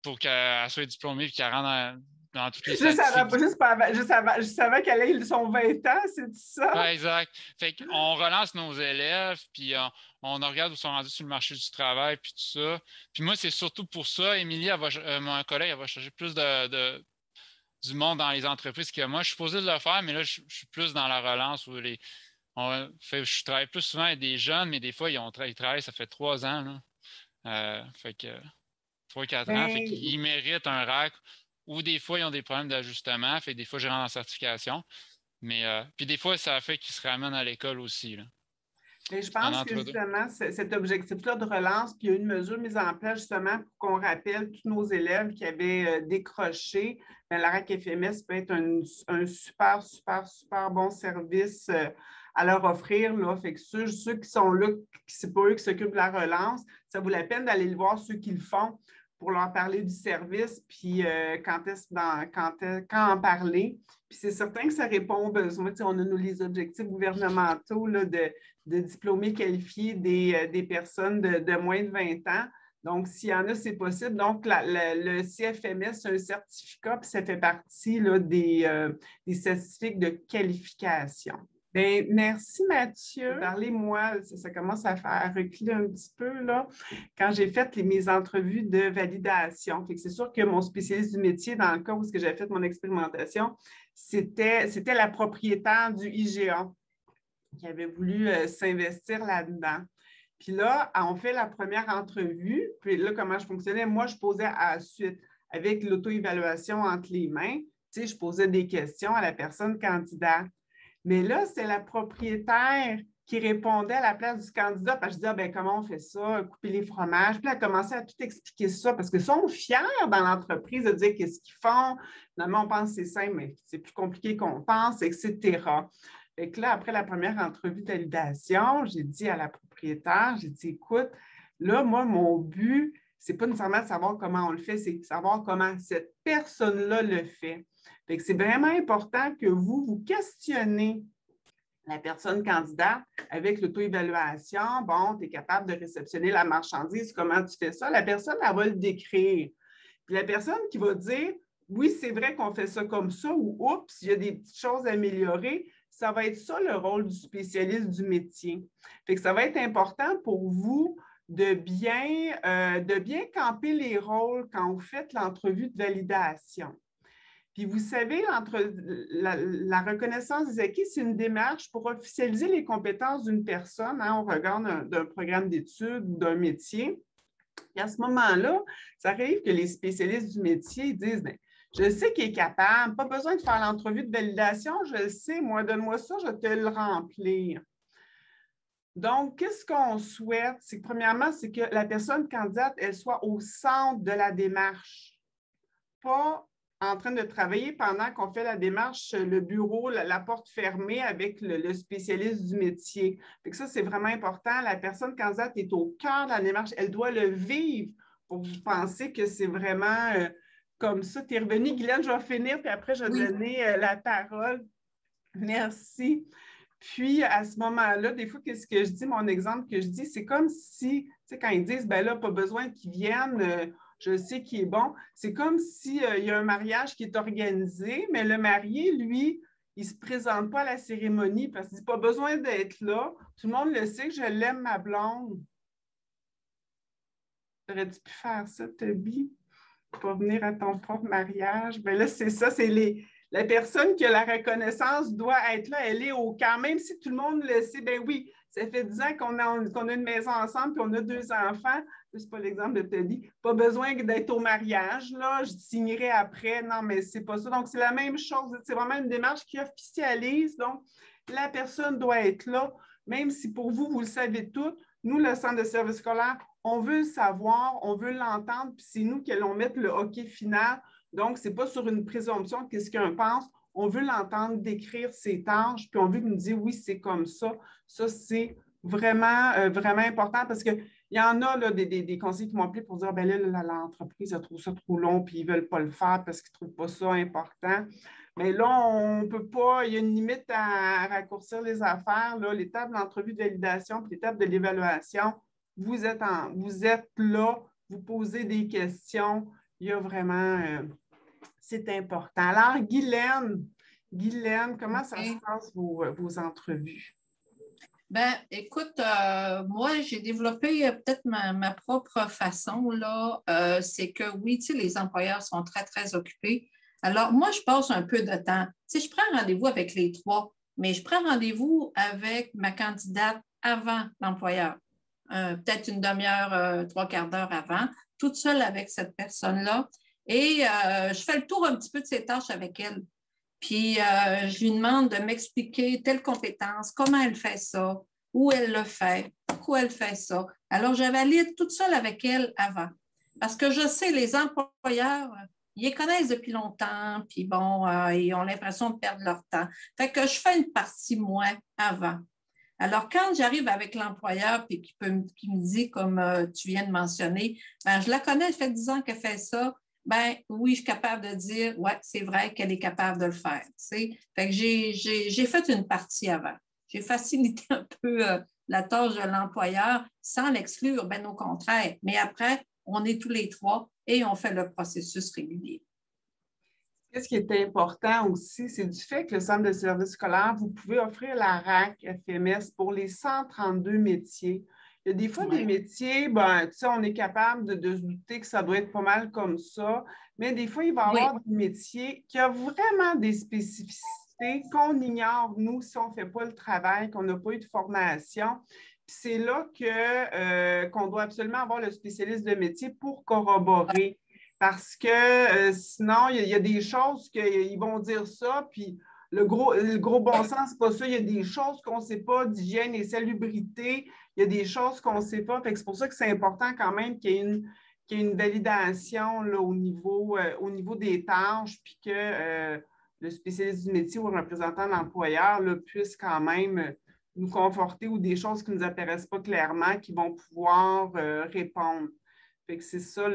pour qu'elle soit diplômée et qu'elle rentre dans toutes les juste, avant, juste, avant, juste, avant, juste avant qu'elle ait son 20 ans, c'est ça? Exact. Fait qu'on relance nos élèves, puis on, on, regarde où ils sont rendus sur le marché du travail, puis tout ça. Puis moi, c'est surtout pour ça. Émilie, euh, mon collègue, elle va chercher plus de, du monde dans les entreprises que moi. Je suis posé de le faire, mais là, je, suis plus dans la relance où les. On fait, je travaille plus souvent avec des jeunes, mais des fois, ils, ont, ils travaillent, ça fait trois ans. Là. Euh, fait que 3-4 ans, fait Ben- qu'ils méritent un RAC ou des fois, ils ont des problèmes d'ajustement. Fait que des fois, je rentre en certification. Mais euh, puis des fois, ça fait qu'ils se ramènent à l'école aussi. là. Mais je En pense que justement, cet objectif-là de relance, puis il y a une mesure mise en place justement pour qu'on rappelle tous nos élèves qui avaient euh, décroché. Ben, la RAC FMS peut être un, un super, super, super bon service euh, à leur offrir. Là. Fait que ceux, ceux qui sont là, c'est pas eux qui s'occupent de la relance, ça vaut la peine d'aller le voir, ceux qui le font, pour leur parler du service, puis euh, quand est-ce dans- quand, est- quand en parler. Puis c'est certain que ça répond aux besoins. Tu sais, on a nous les objectifs gouvernementaux là, de de diplômés qualifiés des, euh, des personnes de, de moins de 20 ans. Donc, s'il y en a, c'est possible. Donc, le CFMS, c'est un certificat, puis ça fait partie là, des, euh, des certificats de qualification. Bien, merci Mathieu. Parlez-moi, ça, commence à faire reculer un petit peu là, quand j'ai fait les- mes entrevues de validation. C'est sûr que mon spécialiste du métier, dans le cas où j'ai fait mon expérimentation, c'était la propriétaire du IGA qui avait voulu euh, s'investir là-dedans. Puis là, on fait la première entrevue. Puis là, comment je fonctionnais? Moi, je posais à la suite, avec l'auto-évaluation entre les mains, je posais des questions à la personne candidate. Mais là, c'est la propriétaire qui répondait à la place du candidat. Parce que je disais, ah, ben, comment on fait ça? Couper les fromages. Puis elle a commencé à tout expliquer ça parce qu'ils sont fiers dans l'entreprise de dire qu'est-ce qu'ils font. Finalement, on pense que c'est simple, mais c'est plus compliqué qu'on pense, etc. Fait que là, après la première entrevue de validation, j'ai dit à la propriétaire, j'ai dit, écoute, là, moi, mon but, c'est pas nécessairement de savoir comment on le fait, c'est de savoir comment cette personne-là le fait. C'est vraiment important que vous, vous questionnez la personne candidate avec l'auto-évaluation. Bon, tu es capable de réceptionner la marchandise, comment tu fais ça? La personne, elle va le décrire. Puis la personne qui va dire, oui, c'est vrai qu'on fait ça comme ça, ou oups, il y a des petites choses à améliorer, ça va être ça le rôle du spécialiste du métier. Fait que ça va être important pour vous de bien, euh, de bien camper les rôles quand vous faites l'entrevue de validation. Puis vous savez, l'entre- la, reconnaissance des acquis, c'est une démarche pour officialiser les compétences d'une personne hein, au regard d'un programme d'études d'un métier. Et à ce moment-là, ça arrive que les spécialistes du métier disent Bien, je sais qu'il est capable, pas besoin de faire l'entrevue de validation, je le sais, moi, donne-moi ça, je vais te le remplir. Donc, qu'est-ce qu'on souhaite? C'est que premièrement, c'est que la personne candidate, elle soit au centre de la démarche, pas en train de travailler pendant qu'on fait la démarche, le bureau, la, la porte fermée avec le, le spécialiste du métier. Fait que ça, c'est vraiment important. La personne candidate est au cœur de la démarche. Elle doit le vivre pour vous penser que c'est vraiment euh, comme ça. Tu es revenu, Guylaine, je vais finir, puis après, je vais Oui. donner euh, la parole. Merci. Puis, à ce moment-là, des fois, qu'est-ce que je dis, mon exemple que je dis, c'est comme si, tu sais, quand ils disent, ben là, pas besoin qu'ils viennent, euh, je sais qu'il est bon, c'est comme s'il y a un mariage qui est organisé, mais le marié, lui, il ne se présente pas à la cérémonie parce qu'il dit, pas besoin d'être là. Tout le monde le sait que je l'aime, ma blonde. Aurais-tu pu faire ça, Toby? Pas venir à ton propre mariage? Ben là, c'est ça, c'est les, la personne qui la reconnaissance doit être là, elle est au cœur, même si tout le monde le sait, ben oui, ça fait 10 ans qu'on a, qu'on une maison ensemble, puis on a deux enfants, c'est pas l'exemple de Teddy, pas besoin d'être au mariage, là, je signerai après, non, mais c'est pas ça. Donc, c'est la même chose, c'est vraiment une démarche qui officialise, donc la personne doit être là, même si pour vous, vous le savez tout, nous, le centre de service scolaire, on veut le savoir, on veut l'entendre, puis c'est nous qui allons mettre le hockey final. Donc, ce n'est pas sur une présomption qu'est-ce qu'un pense. On veut l'entendre décrire ses tâches, puis on veut nous dire oui, c'est comme ça. Ça, c'est vraiment, euh, vraiment important parce qu'il y en a des, des, conseillers qui m'ont appelé pour dire ben là, l'entreprise a trouvé ça trop long, puis ils ne veulent pas le faire parce qu'ils ne trouvent pas ça important. Mais là, on ne peut pas, il y a une limite à raccourcir les affaires. L'étape de l'entrevue de validation, puis l'étape de l'évaluation, vous êtes, en, vous êtes là, vous posez des questions. Il y a vraiment. euh, c'est important. Alors, Guylaine, Guylaine, comment ça Oui. se passe vos, vos entrevues? Ben, écoute, euh, moi, j'ai développé euh, peut-être ma, ma propre façon, là. Euh, c'est que oui, tu sais, les employeurs sont très, très occupés. Alors, moi, je passe un peu de temps. Tu sais, je prends rendez-vous avec les trois, mais je prends rendez-vous avec ma candidate avant l'employeur. peut-être une demi-heure, trois quarts d'heure avant, toute seule avec cette personne-là. Et je fais le tour un petit peu de ses tâches avec elle. Puis je lui demande de m'expliquer telle compétence, comment elle fait ça, où elle le fait, pourquoi elle fait ça. Alors, je valide toute seule avec elle avant. Parce que je sais, les employeurs, ils les connaissent depuis longtemps, puis bon, euh, ils ont l'impression de perdre leur temps. Fait que je fais une partie moins avant. Alors, quand j'arrive avec l'employeur puis qui, me dit, comme euh, tu viens de mentionner, ben, je la connais, elle fait 10 ans qu'elle fait ça, ben oui, je suis capable de dire, ouais, c'est vrai qu'elle est capable de le faire. Fait que j'ai fait une partie avant. J'ai facilité un peu euh, la tâche de l'employeur sans l'exclure, bien au contraire. Mais après, on est tous les trois et on fait le processus régulier. Ce qui est important aussi, c'est du fait que le Centre de services scolaires, vous pouvez offrir la RAC FMS pour les 132 métiers. Il y a des fois des métiers, ben, on est capable de, se douter que ça doit être pas mal comme ça, mais des fois, il va y avoir des métiers qui ont vraiment des spécificités qu'on ignore, nous, si on ne fait pas le travail, qu'on n'a pas eu de formation. C'est là euh, qu'on doit absolument avoir le spécialiste de métier pour corroborer. Parce que euh, sinon, il y, a des choses qu'ils vont dire ça, puis le gros, le gros bon sens, c'est pas ça. Il y a des choses qu'on ne sait pas d'hygiène et salubrité. Il y a des choses qu'on ne sait pas. C'est pour ça que c'est important quand même qu'il y ait une, validation là, au, niveau, euh, au niveau des tâches, puis que le spécialiste du métier ou le représentant de l'employeur puisse quand même nous conforter ou des choses qui ne nous apparaissent pas clairement qui vont pouvoir euh, répondre. c'est ça,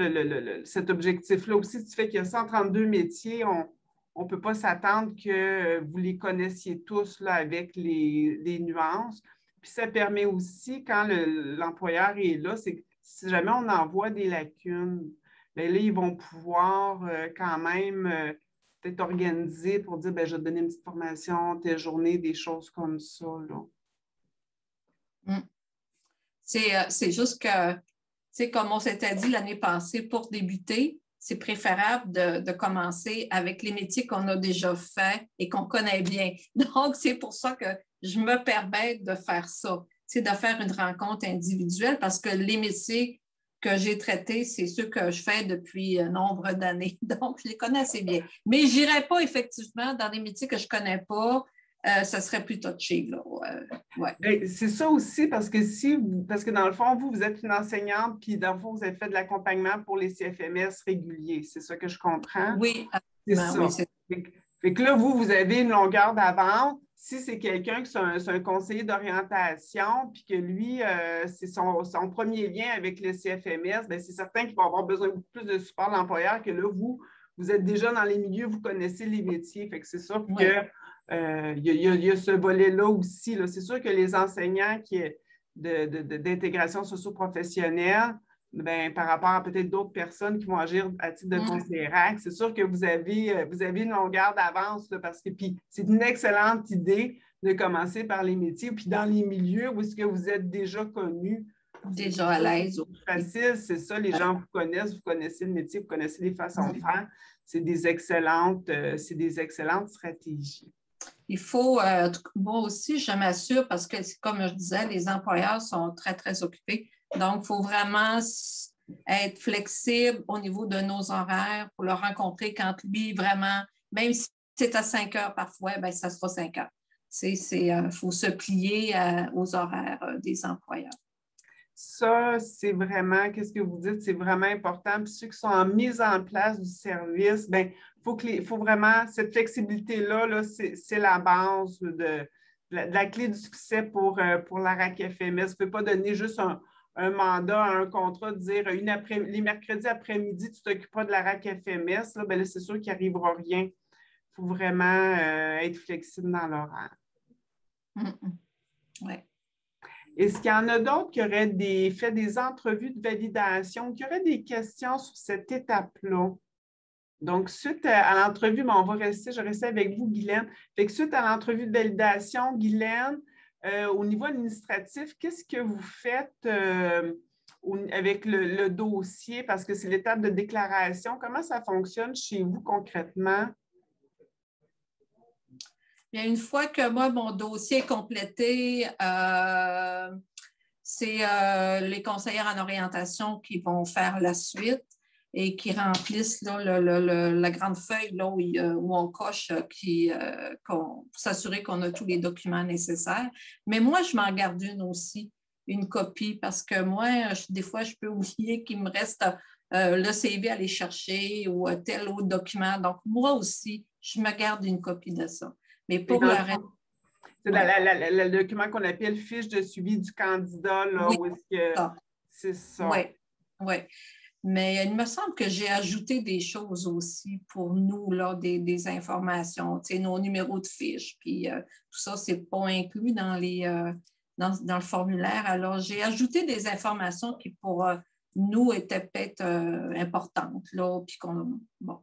cet objectif-là aussi, du fait qu'il y a 132 métiers, on ne peut pas s'attendre que vous les connaissiez tous avec les, nuances. Puis ça permet aussi, quand l'employeur est là, c'est que si jamais on envoie des lacunes, bien là, ils vont pouvoir euh, quand même euh, peut-être organisé pour dire ben, je vais te donner une petite formation, tes journées, des choses comme ça. Mm. Euh, c'est juste que, c'est comme on s'était dit l'année passée, pour débuter, c'est préférable de, commencer avec les métiers qu'on a déjà faits et qu'on connaît bien. Donc, c'est pour ça que je me permets de faire ça, c'est de faire une rencontre individuelle parce que les métiers que j'ai traités, c'est ceux que je fais depuis un nombre d'années. Donc, je les connais assez bien. Mais je n'irai pas effectivement dans des métiers que je ne connais pas. Euh, ça serait plus touché. C'est ça aussi, parce que si parce que dans le fond, vous, vous êtes une enseignante, puis dans le fond, vous avez fait de l'accompagnement pour les CFMS réguliers. C'est ça que je comprends? Oui, c'est ça. fait, que là, vous, vous avez une longueur d'avance si c'est quelqu'un qui est un, conseiller d'orientation, puis que lui, euh, c'est son, premier lien avec le CFMS, ben, c'est certain qu'il va avoir besoin de plus de support de l'employeur que là, vous, vous êtes déjà dans les milieux, vous connaissez les métiers. Fait que c'est sûr qu'il euh, y, a ce volet-là aussi. C'est sûr que les enseignants qui d'intégration socio-professionnelle, ben, par rapport à peut-être d'autres personnes qui vont agir à titre de mm. conseiller c'est sûr que vous avez, euh, vous avez une longueur d'avance parce que c'est une excellente idée de commencer par les métiers. Puis dans les milieux où est-ce que vous êtes déjà connu, déjà à l'aise. Facile, c'est ça. Les gens vous connaissent, vous connaissez le métier, vous connaissez les façons de faire. C'est des excellentes, euh, c'est des excellentes stratégies. Il faut, euh, moi aussi, je m'assure parce que, comme je disais, les employeurs sont très, très occupés. Donc, il faut vraiment être flexible au niveau de nos horaires pour le rencontrer quand lui, vraiment, même si c'est à 5 heures parfois, bien, ça sera 5 heures. Il euh, faut se plier euh, aux horaires euh, des employeurs. Ça, c'est vraiment, qu'est-ce que vous dites, c'est vraiment important. Puis ceux qui sont en mise en place du service, bien, faut que faut vraiment, cette flexibilité-là, -là, c'est la base de, la, clé du succès pour, pour la RAC FMS. ne peut pas donner juste un, un mandat, un contrat, de dire une après, les mercredis après-midi, tu t'occuperas de la RAC FMS, là, ben c'est sûr qu'il n'arrivera rien. Il faut vraiment euh, être flexible dans l'horaire. Est-ce qu'il y en a d'autres qui auraient des, fait des entrevues de validation, qui auraient des questions sur cette étape-là? Donc, suite à l'entrevue, ben, on va rester, je vais rester avec vous, Guylaine. Fait que suite à l'entrevue de validation, Guylaine, euh, au niveau administratif, qu'est-ce que vous faites euh, avec le, dossier? Parce que c'est l'étape de déclaration. Comment ça fonctionne chez vous concrètement? Bien, une fois que moi, mon dossier est complété, euh, c'est les conseillères en orientation qui vont faire la suite et qui remplissent la grande feuille là, où, on coche qui, pour s'assurer qu'on a tous les documents nécessaires. Mais moi, je m'en garde une aussi, une copie, parce que moi, des fois, je peux oublier qu'il me reste le CV à aller chercher ou tel autre document. Donc, moi aussi, je me garde une copie de ça. Mais pour le reste, c'est le document qu'on appelle fiche de suivi du candidat, là, c'est ça. Oui, oui. Mais il me semble que j'ai ajouté des choses aussi pour nous, là, des, des informations, nos numéros de fiche, puis euh, tout ça, ce n'est pas inclus dans, les, euh, dans, dans, le formulaire. Alors, j'ai ajouté des informations qui, pour euh, nous, étaient peut-être importantes, là, puis qu'on, bon,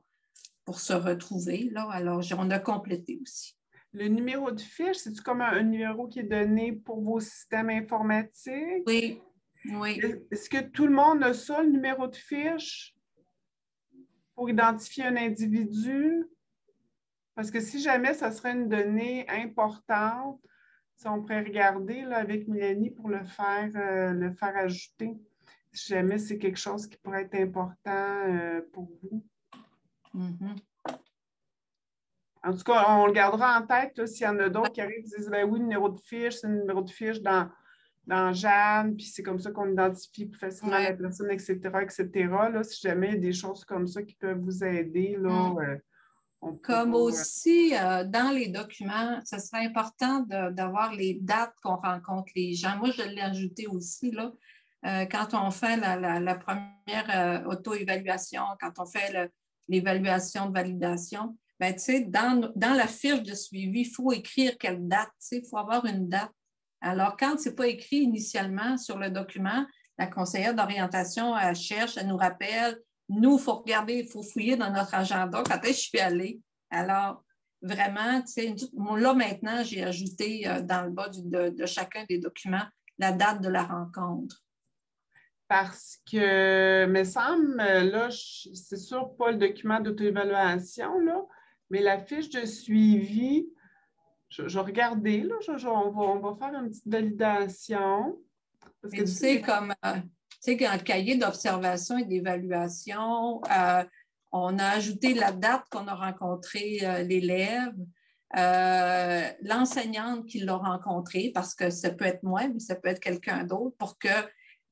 pour se retrouver, là. Alors, on a complété aussi. Le numéro de fiche, c'est-tu comme un, numéro qui est donné pour vos systèmes informatiques? Oui, oui. Est-ce que tout le monde a ça, le numéro de fiche, pour identifier un individu? Parce que si jamais ça serait une donnée importante, si on pourrait regarder là, avec Mélanie pour le faire, euh, le faire ajouter, si jamais c'est quelque chose qui pourrait être important euh, pour vous. Mm-hmm. En tout cas, on le gardera en tête s'il y en a d'autres qui arrivent et disent ben oui, numéro de fiche, c'est le numéro de fiche dans, dans Jeanne, puis c'est comme ça qu'on identifie plus facilement la personne, etc., etc. Là, si jamais il y a des choses comme ça qui peuvent vous aider, là, mm. euh, Comme euh, aussi, euh, dans les documents, ce serait important d'avoir les dates qu'on rencontre les gens. Moi, je l'ai ajouté aussi, là, quand on fait la, la première auto-évaluation, quand on fait l'évaluation de validation, ben, dans, dans la fiche de suivi, il faut écrire quelle date, il faut avoir une date. Alors, quand ce n'est pas écrit initialement sur le document, la conseillère d'orientation cherche, elle nous rappelle. Nous, il faut regarder, il faut fouiller dans notre agenda quand est-ce que je suis allée. Alors, vraiment, là maintenant, j'ai ajouté euh, dans le bas de, chacun des documents la date de la rencontre. Parce que, me semble, là, c'est sûr pas le document d'auto-évaluation, mais la fiche de suivi, je, vais regarder, là, on, va, faire une petite validation. tu sais, comme euh, tu sais, dans le cahier d'observation et d'évaluation, euh, on a ajouté la date qu'on a rencontré euh, l'élève, l'enseignante qui l'a rencontré, parce que ça peut être moi, mais ça peut être quelqu'un d'autre, pour que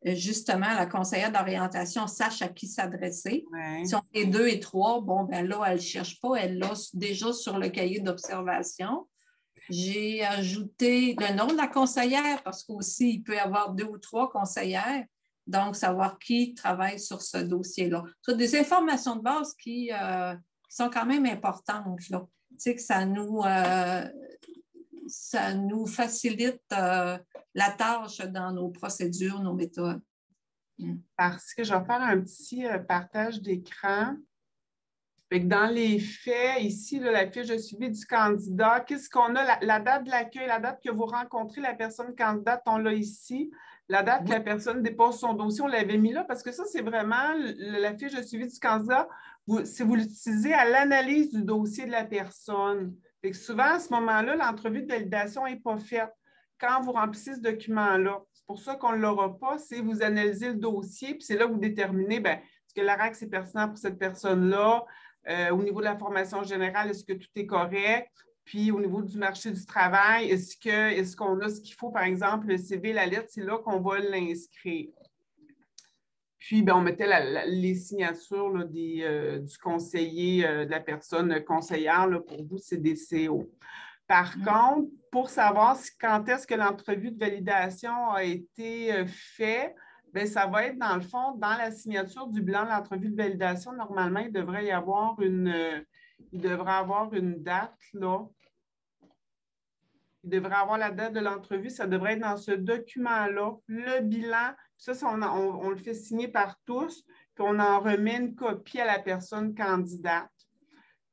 justement la conseillère d'orientation sache à qui s'adresser. Si on est deux et trois, bon, ben là, elle ne cherche pas, elle l'a déjà sur le cahier d'observation. J'ai ajouté le nom de la conseillère parce qu'aussi, il peut y avoir deux ou trois conseillères. Donc, savoir qui travaille sur ce dossier-là. C'est des informations de base qui, euh, sont quand même importantes. Tu sais, que ça nous, euh, ça nous facilite euh, la tâche dans nos procédures, nos méthodes. Parce que je vais faire un petit partage d'écran. Dans les faits, ici, la fiche de suivi du candidat, qu'est-ce qu'on a? La, date de l'accueil, la date que vous rencontrez la personne candidate, on l'a ici. La date que la personne dépose son dossier, on l'avait mis là parce que ça, c'est vraiment la fiche de suivi du candidat. si vous l'utilisez à l'analyse du dossier de la personne, souvent, à ce moment-là, l'entrevue de validation n'est pas faite quand vous remplissez ce document-là. C'est pour ça qu'on ne l'aura pas, c'est vous analysez le dossier, puis c'est là que vous déterminez, bien, est-ce que l'ARAC, c'est pertinent pour cette personne-là? Euh, au niveau de la formation générale, est-ce que tout est correct? Puis au niveau du marché du travail, est-ce que est-ce qu'on a ce qu'il faut, par exemple, le CV, la lettre, c'est là qu'on va l'inscrire. Puis, ben, on mettait les signatures euh, du conseiller, euh, de la personne conseillère. pour vous, c'est des CO. Par mm. contre, pour savoir quand est-ce que l'entrevue de validation a été faite, ben, ça va être dans le fond, dans la signature du bilan de l'entrevue de validation. Normalement, il devrait y avoir une, il devrait avoir une date là. Il devrait avoir la date de l'entrevue. Ça devrait être dans ce document-là, le bilan ça, on, le fait signer par tous, puis on en remet une copie à la personne candidate.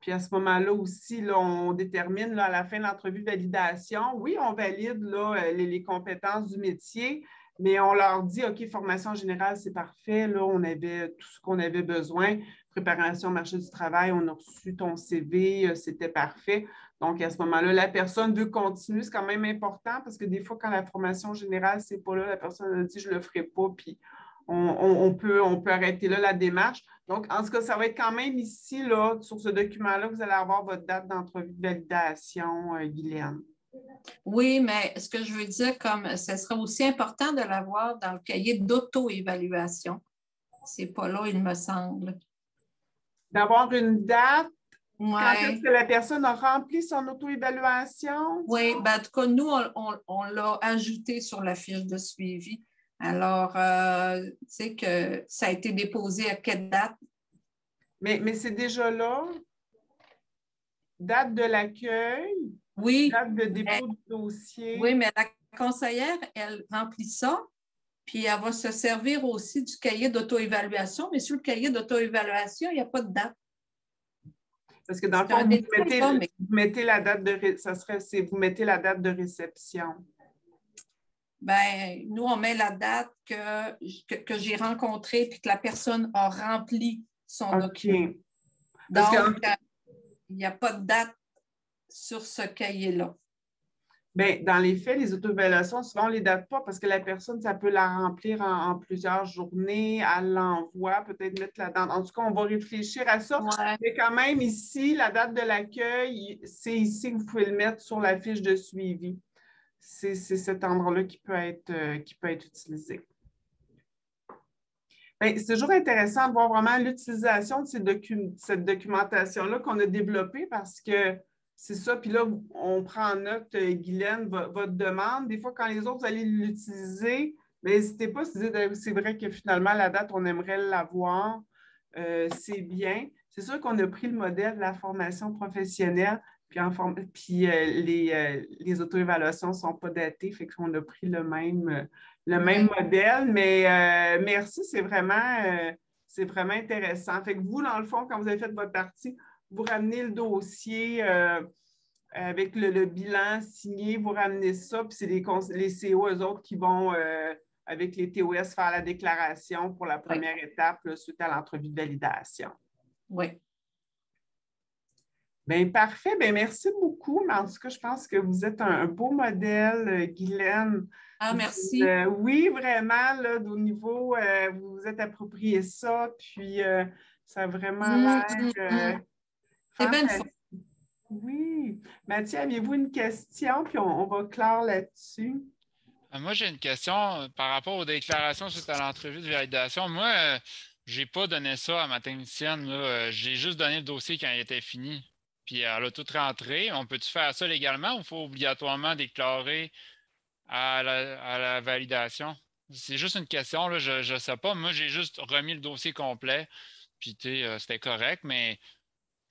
Puis à ce moment-là aussi, là, on détermine à la fin de l'entrevue validation, oui, on valide là, les, compétences du métier, mais on leur dit, OK, formation générale, c'est parfait, là, on avait tout ce qu'on avait besoin. préparation au marché du travail, on a reçu ton CV, euh, c'était parfait. Donc, à ce moment-là, la personne veut continuer, c'est quand même important parce que des fois, quand la formation générale, c'est pas là, la personne a dit je le ferai pas, puis on, peut, on peut arrêter là la démarche. Donc, en ce cas, ça va être quand même ici, là, sur ce document-là, vous allez avoir votre date d'entrevue de validation, euh. Oui, mais ce que je veux dire, comme ce serait aussi important de l'avoir dans le cahier d'auto-évaluation. C'est pas là, il me semble. D'avoir une date quand est-ce que la personne a rempli son auto-évaluation? Oui, ben, en tout cas, nous, on, l'a ajouté sur la fiche de suivi. Alors, euh, tu sais que ça a été déposé à quelle date? Mais, mais c'est déjà là. Date de l'accueil. Oui. Date de dépôt du dossier. Oui, mais la conseillère, elle remplit ça, puis elle va se servir aussi du cahier d'auto-évaluation, mais sur le cahier d'auto-évaluation, il n'y a pas de date. Parce que dans le fond, vous mettez, la date de ça serait vous mettez la date de réception. Ben, nous, on met la date que, que, j'ai rencontrée puis que la personne a rempli son document. Donc, euh, il n'y a pas de date sur ce cahier-là. Bien, dans les faits, les auto-évaluations, souvent, on ne les date pas parce que la personne, ça peut la remplir en, plusieurs journées, elle l'envoie, peut-être mettre la date. En tout cas, on va réfléchir à ça. Mais quand même, ici, la date de l'accueil, c'est ici que vous pouvez le mettre sur la fiche de suivi. C'est cet endroit-là qui, peut être, euh, qui peut être utilisé. Ben, c'est toujours intéressant de voir vraiment l'utilisation de cette documentation-là qu'on a développée parce que c'est ça. Puis là, on prend en note, euh, Guylaine, votre demande. Des fois, quand les autres, vous allez l'utiliser, n'hésitez pas à se dire, c'est vrai que finalement, la date, on aimerait l'avoir. Euh, c'est bien. C'est sûr qu'on a pris le modèle de la formation professionnelle, puis, en puis euh, les, les auto-évaluations ne sont pas datées, fait qu'on a pris le même, le même modèle. Mais merci, c'est vraiment, c'est vraiment intéressant. Fait que vous, dans le fond, quand vous avez fait votre partie, vous ramenez le dossier euh, avec le, bilan signé, vous ramenez ça, puis c'est les, les CO, eux autres, qui vont, euh, avec les TOS, faire la déclaration pour la première étape suite à l'entrevue de validation. Oui. Bien, parfait. Bien, merci beaucoup. Mais en tout cas, je pense que vous êtes un, beau modèle, euh, Guylaine. Ah, merci. oui, vraiment, là, au niveau, vous vous êtes approprié ça, puis ça a vraiment mmh, l'air. C'est bien Oui. Mathieu, aviez-vous une question? Puis on, va clore là-dessus. Euh, moi, j'ai une question euh, par rapport aux déclarations suite à l'entrevue de validation. Moi, euh, je n'ai pas donné ça à ma technicienne. J'ai juste donné le dossier quand il était fini. Puis elle a tout rentré. On peut-tu faire ça légalement ou il faut obligatoirement déclarer à la, validation? C'est juste une question, là, je ne sais pas. Moi, j'ai juste remis le dossier complet. Puis, c'était correct, mais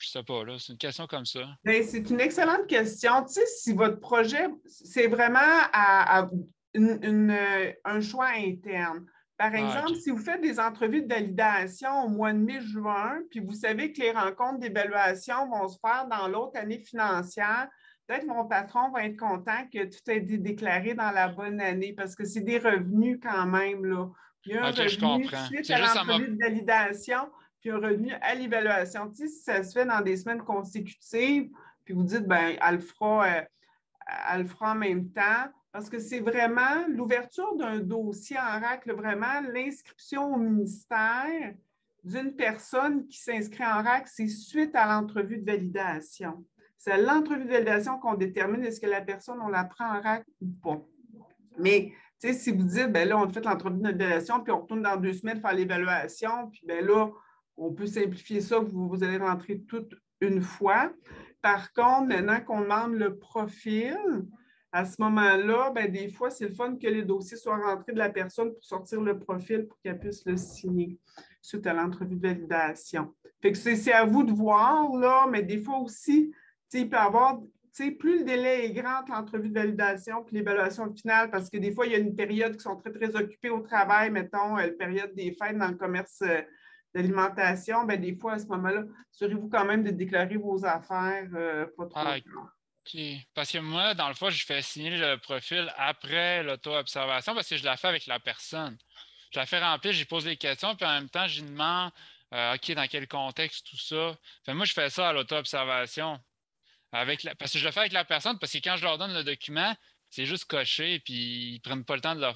je sais pas, là, c'est une question comme ça. Ben, c'est une excellente question. Tu sais, si votre projet, c'est vraiment à, un choix interne. Par ah, exemple, si vous faites des entrevues de validation au mois de mai-juin, puis vous savez que les rencontres d'évaluation vont se faire dans l'autre année financière, peut-être mon patron va être content que tout ait été déclaré dans la bonne année parce que c'est des revenus quand même. Là. Il y a un revenu suite à l'entrevue de validation puis un revenu à l'évaluation. si ça se fait dans des semaines consécutives, puis vous dites, ben, elle le fera, euh, le fera en même temps, parce que c'est vraiment l'ouverture d'un dossier en RAC, vraiment l'inscription au ministère d'une personne qui s'inscrit en RAC, c'est suite à l'entrevue de validation. C'est l'entrevue de validation qu'on détermine est-ce que la personne, on la prend en RAC ou pas. Mais si vous dites, ben là, on fait l'entrevue de validation, puis on retourne dans deux semaines faire l'évaluation, puis ben là, on peut simplifier ça, vous, vous allez rentrer toute une fois. Par contre, maintenant qu'on demande le profil, à ce moment-là, ben, des fois, c'est le fun que les dossiers soient rentrés de la personne pour sortir le profil pour qu'elle puisse le signer suite à l'entrevue de validation. Fait que c'est à vous de voir, là, mais des fois aussi, il peut y avoir, plus le délai est grand entre l'entrevue de validation et l'évaluation finale, parce que des fois, il y a une période qui sont très, très occupées au travail, mettons, euh, la période des fêtes dans le commerce euh, d'alimentation, ben, des fois, à ce moment-là, serez-vous quand même de déclarer vos affaires euh, pas trop? Ah, OK. Parce que moi, dans le fond, je fais signer le profil après l'auto-observation parce que je la fais avec la personne. Je la fais remplir, j'y pose des questions, puis en même temps, je demande OK, dans quel contexte, tout ça. moi, je fais ça à l'auto-observation. Avec Parce que je le fais avec la personne, parce que quand je leur donne le document, c'est juste coché, puis ils prennent pas le temps de le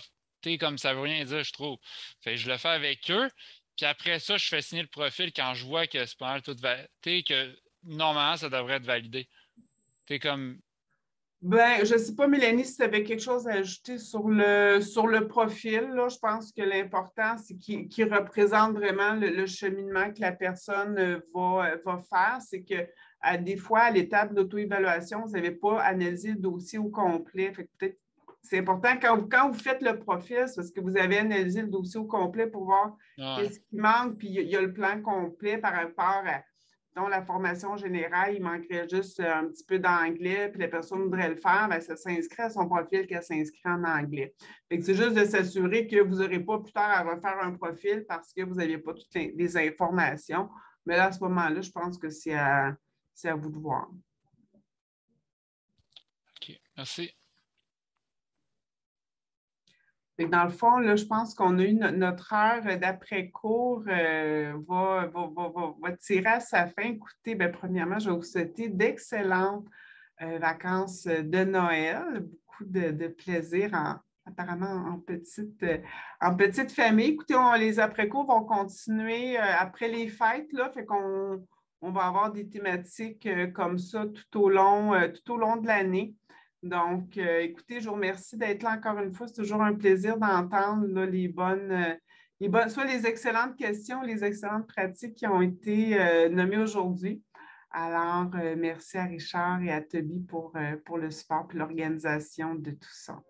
comme ça veut rien dire, je trouve. Fait je le fais avec eux, puis après ça, je fais signer le profil quand je vois que c'est pas mal tout validé, que normalement, ça devrait être validé. C'est comme. Ben, je ne sais pas, Mélanie, si tu avais quelque chose à ajouter sur le, sur le profil. Là, je pense que l'important, c'est qu'il représente vraiment le, cheminement que la personne euh, va, va faire. C'est que des fois, à l'étape d'auto-évaluation, vous n'avez pas analysé le dossier au complet. peut-être c'est important quand vous, quand vous faites le profil, c'est parce que vous avez analysé le dossier au complet pour voir ce qui manque, puis il y, a le plan complet par rapport à la formation générale, il manquerait juste un petit peu d'anglais, puis la personne voudrait le faire, bien, ça s'inscrit à son profil qu'elle s'inscrit en anglais. c'est juste de s'assurer que vous n'aurez pas plus tard à refaire un profil parce que vous n'avez pas toutes les, informations. Mais là, à ce moment-là, je pense que c'est à, à vous de voir. OK, merci dans le fond, là, je pense qu'on a eu notre heure d'après-cours euh, va, tirer à sa fin. Écoutez, bien, premièrement, je vais vous souhaiter d'excellentes euh, vacances de Noël, beaucoup de, plaisir apparemment en petite, euh, en petite famille. Écoutez, les après-cours vont continuer après les fêtes, là, fait qu'on on va avoir des thématiques comme ça tout au long, tout au long de l'année. Donc, euh, écoutez, je vous remercie d'être là encore une fois. C'est toujours un plaisir d'entendre les bonnes, euh, les bonnes, soit les excellentes questions, les excellentes pratiques qui ont été euh, nommées aujourd'hui. Alors, merci à Richard et à Toby pour, pour le support et l'organisation de tout ça.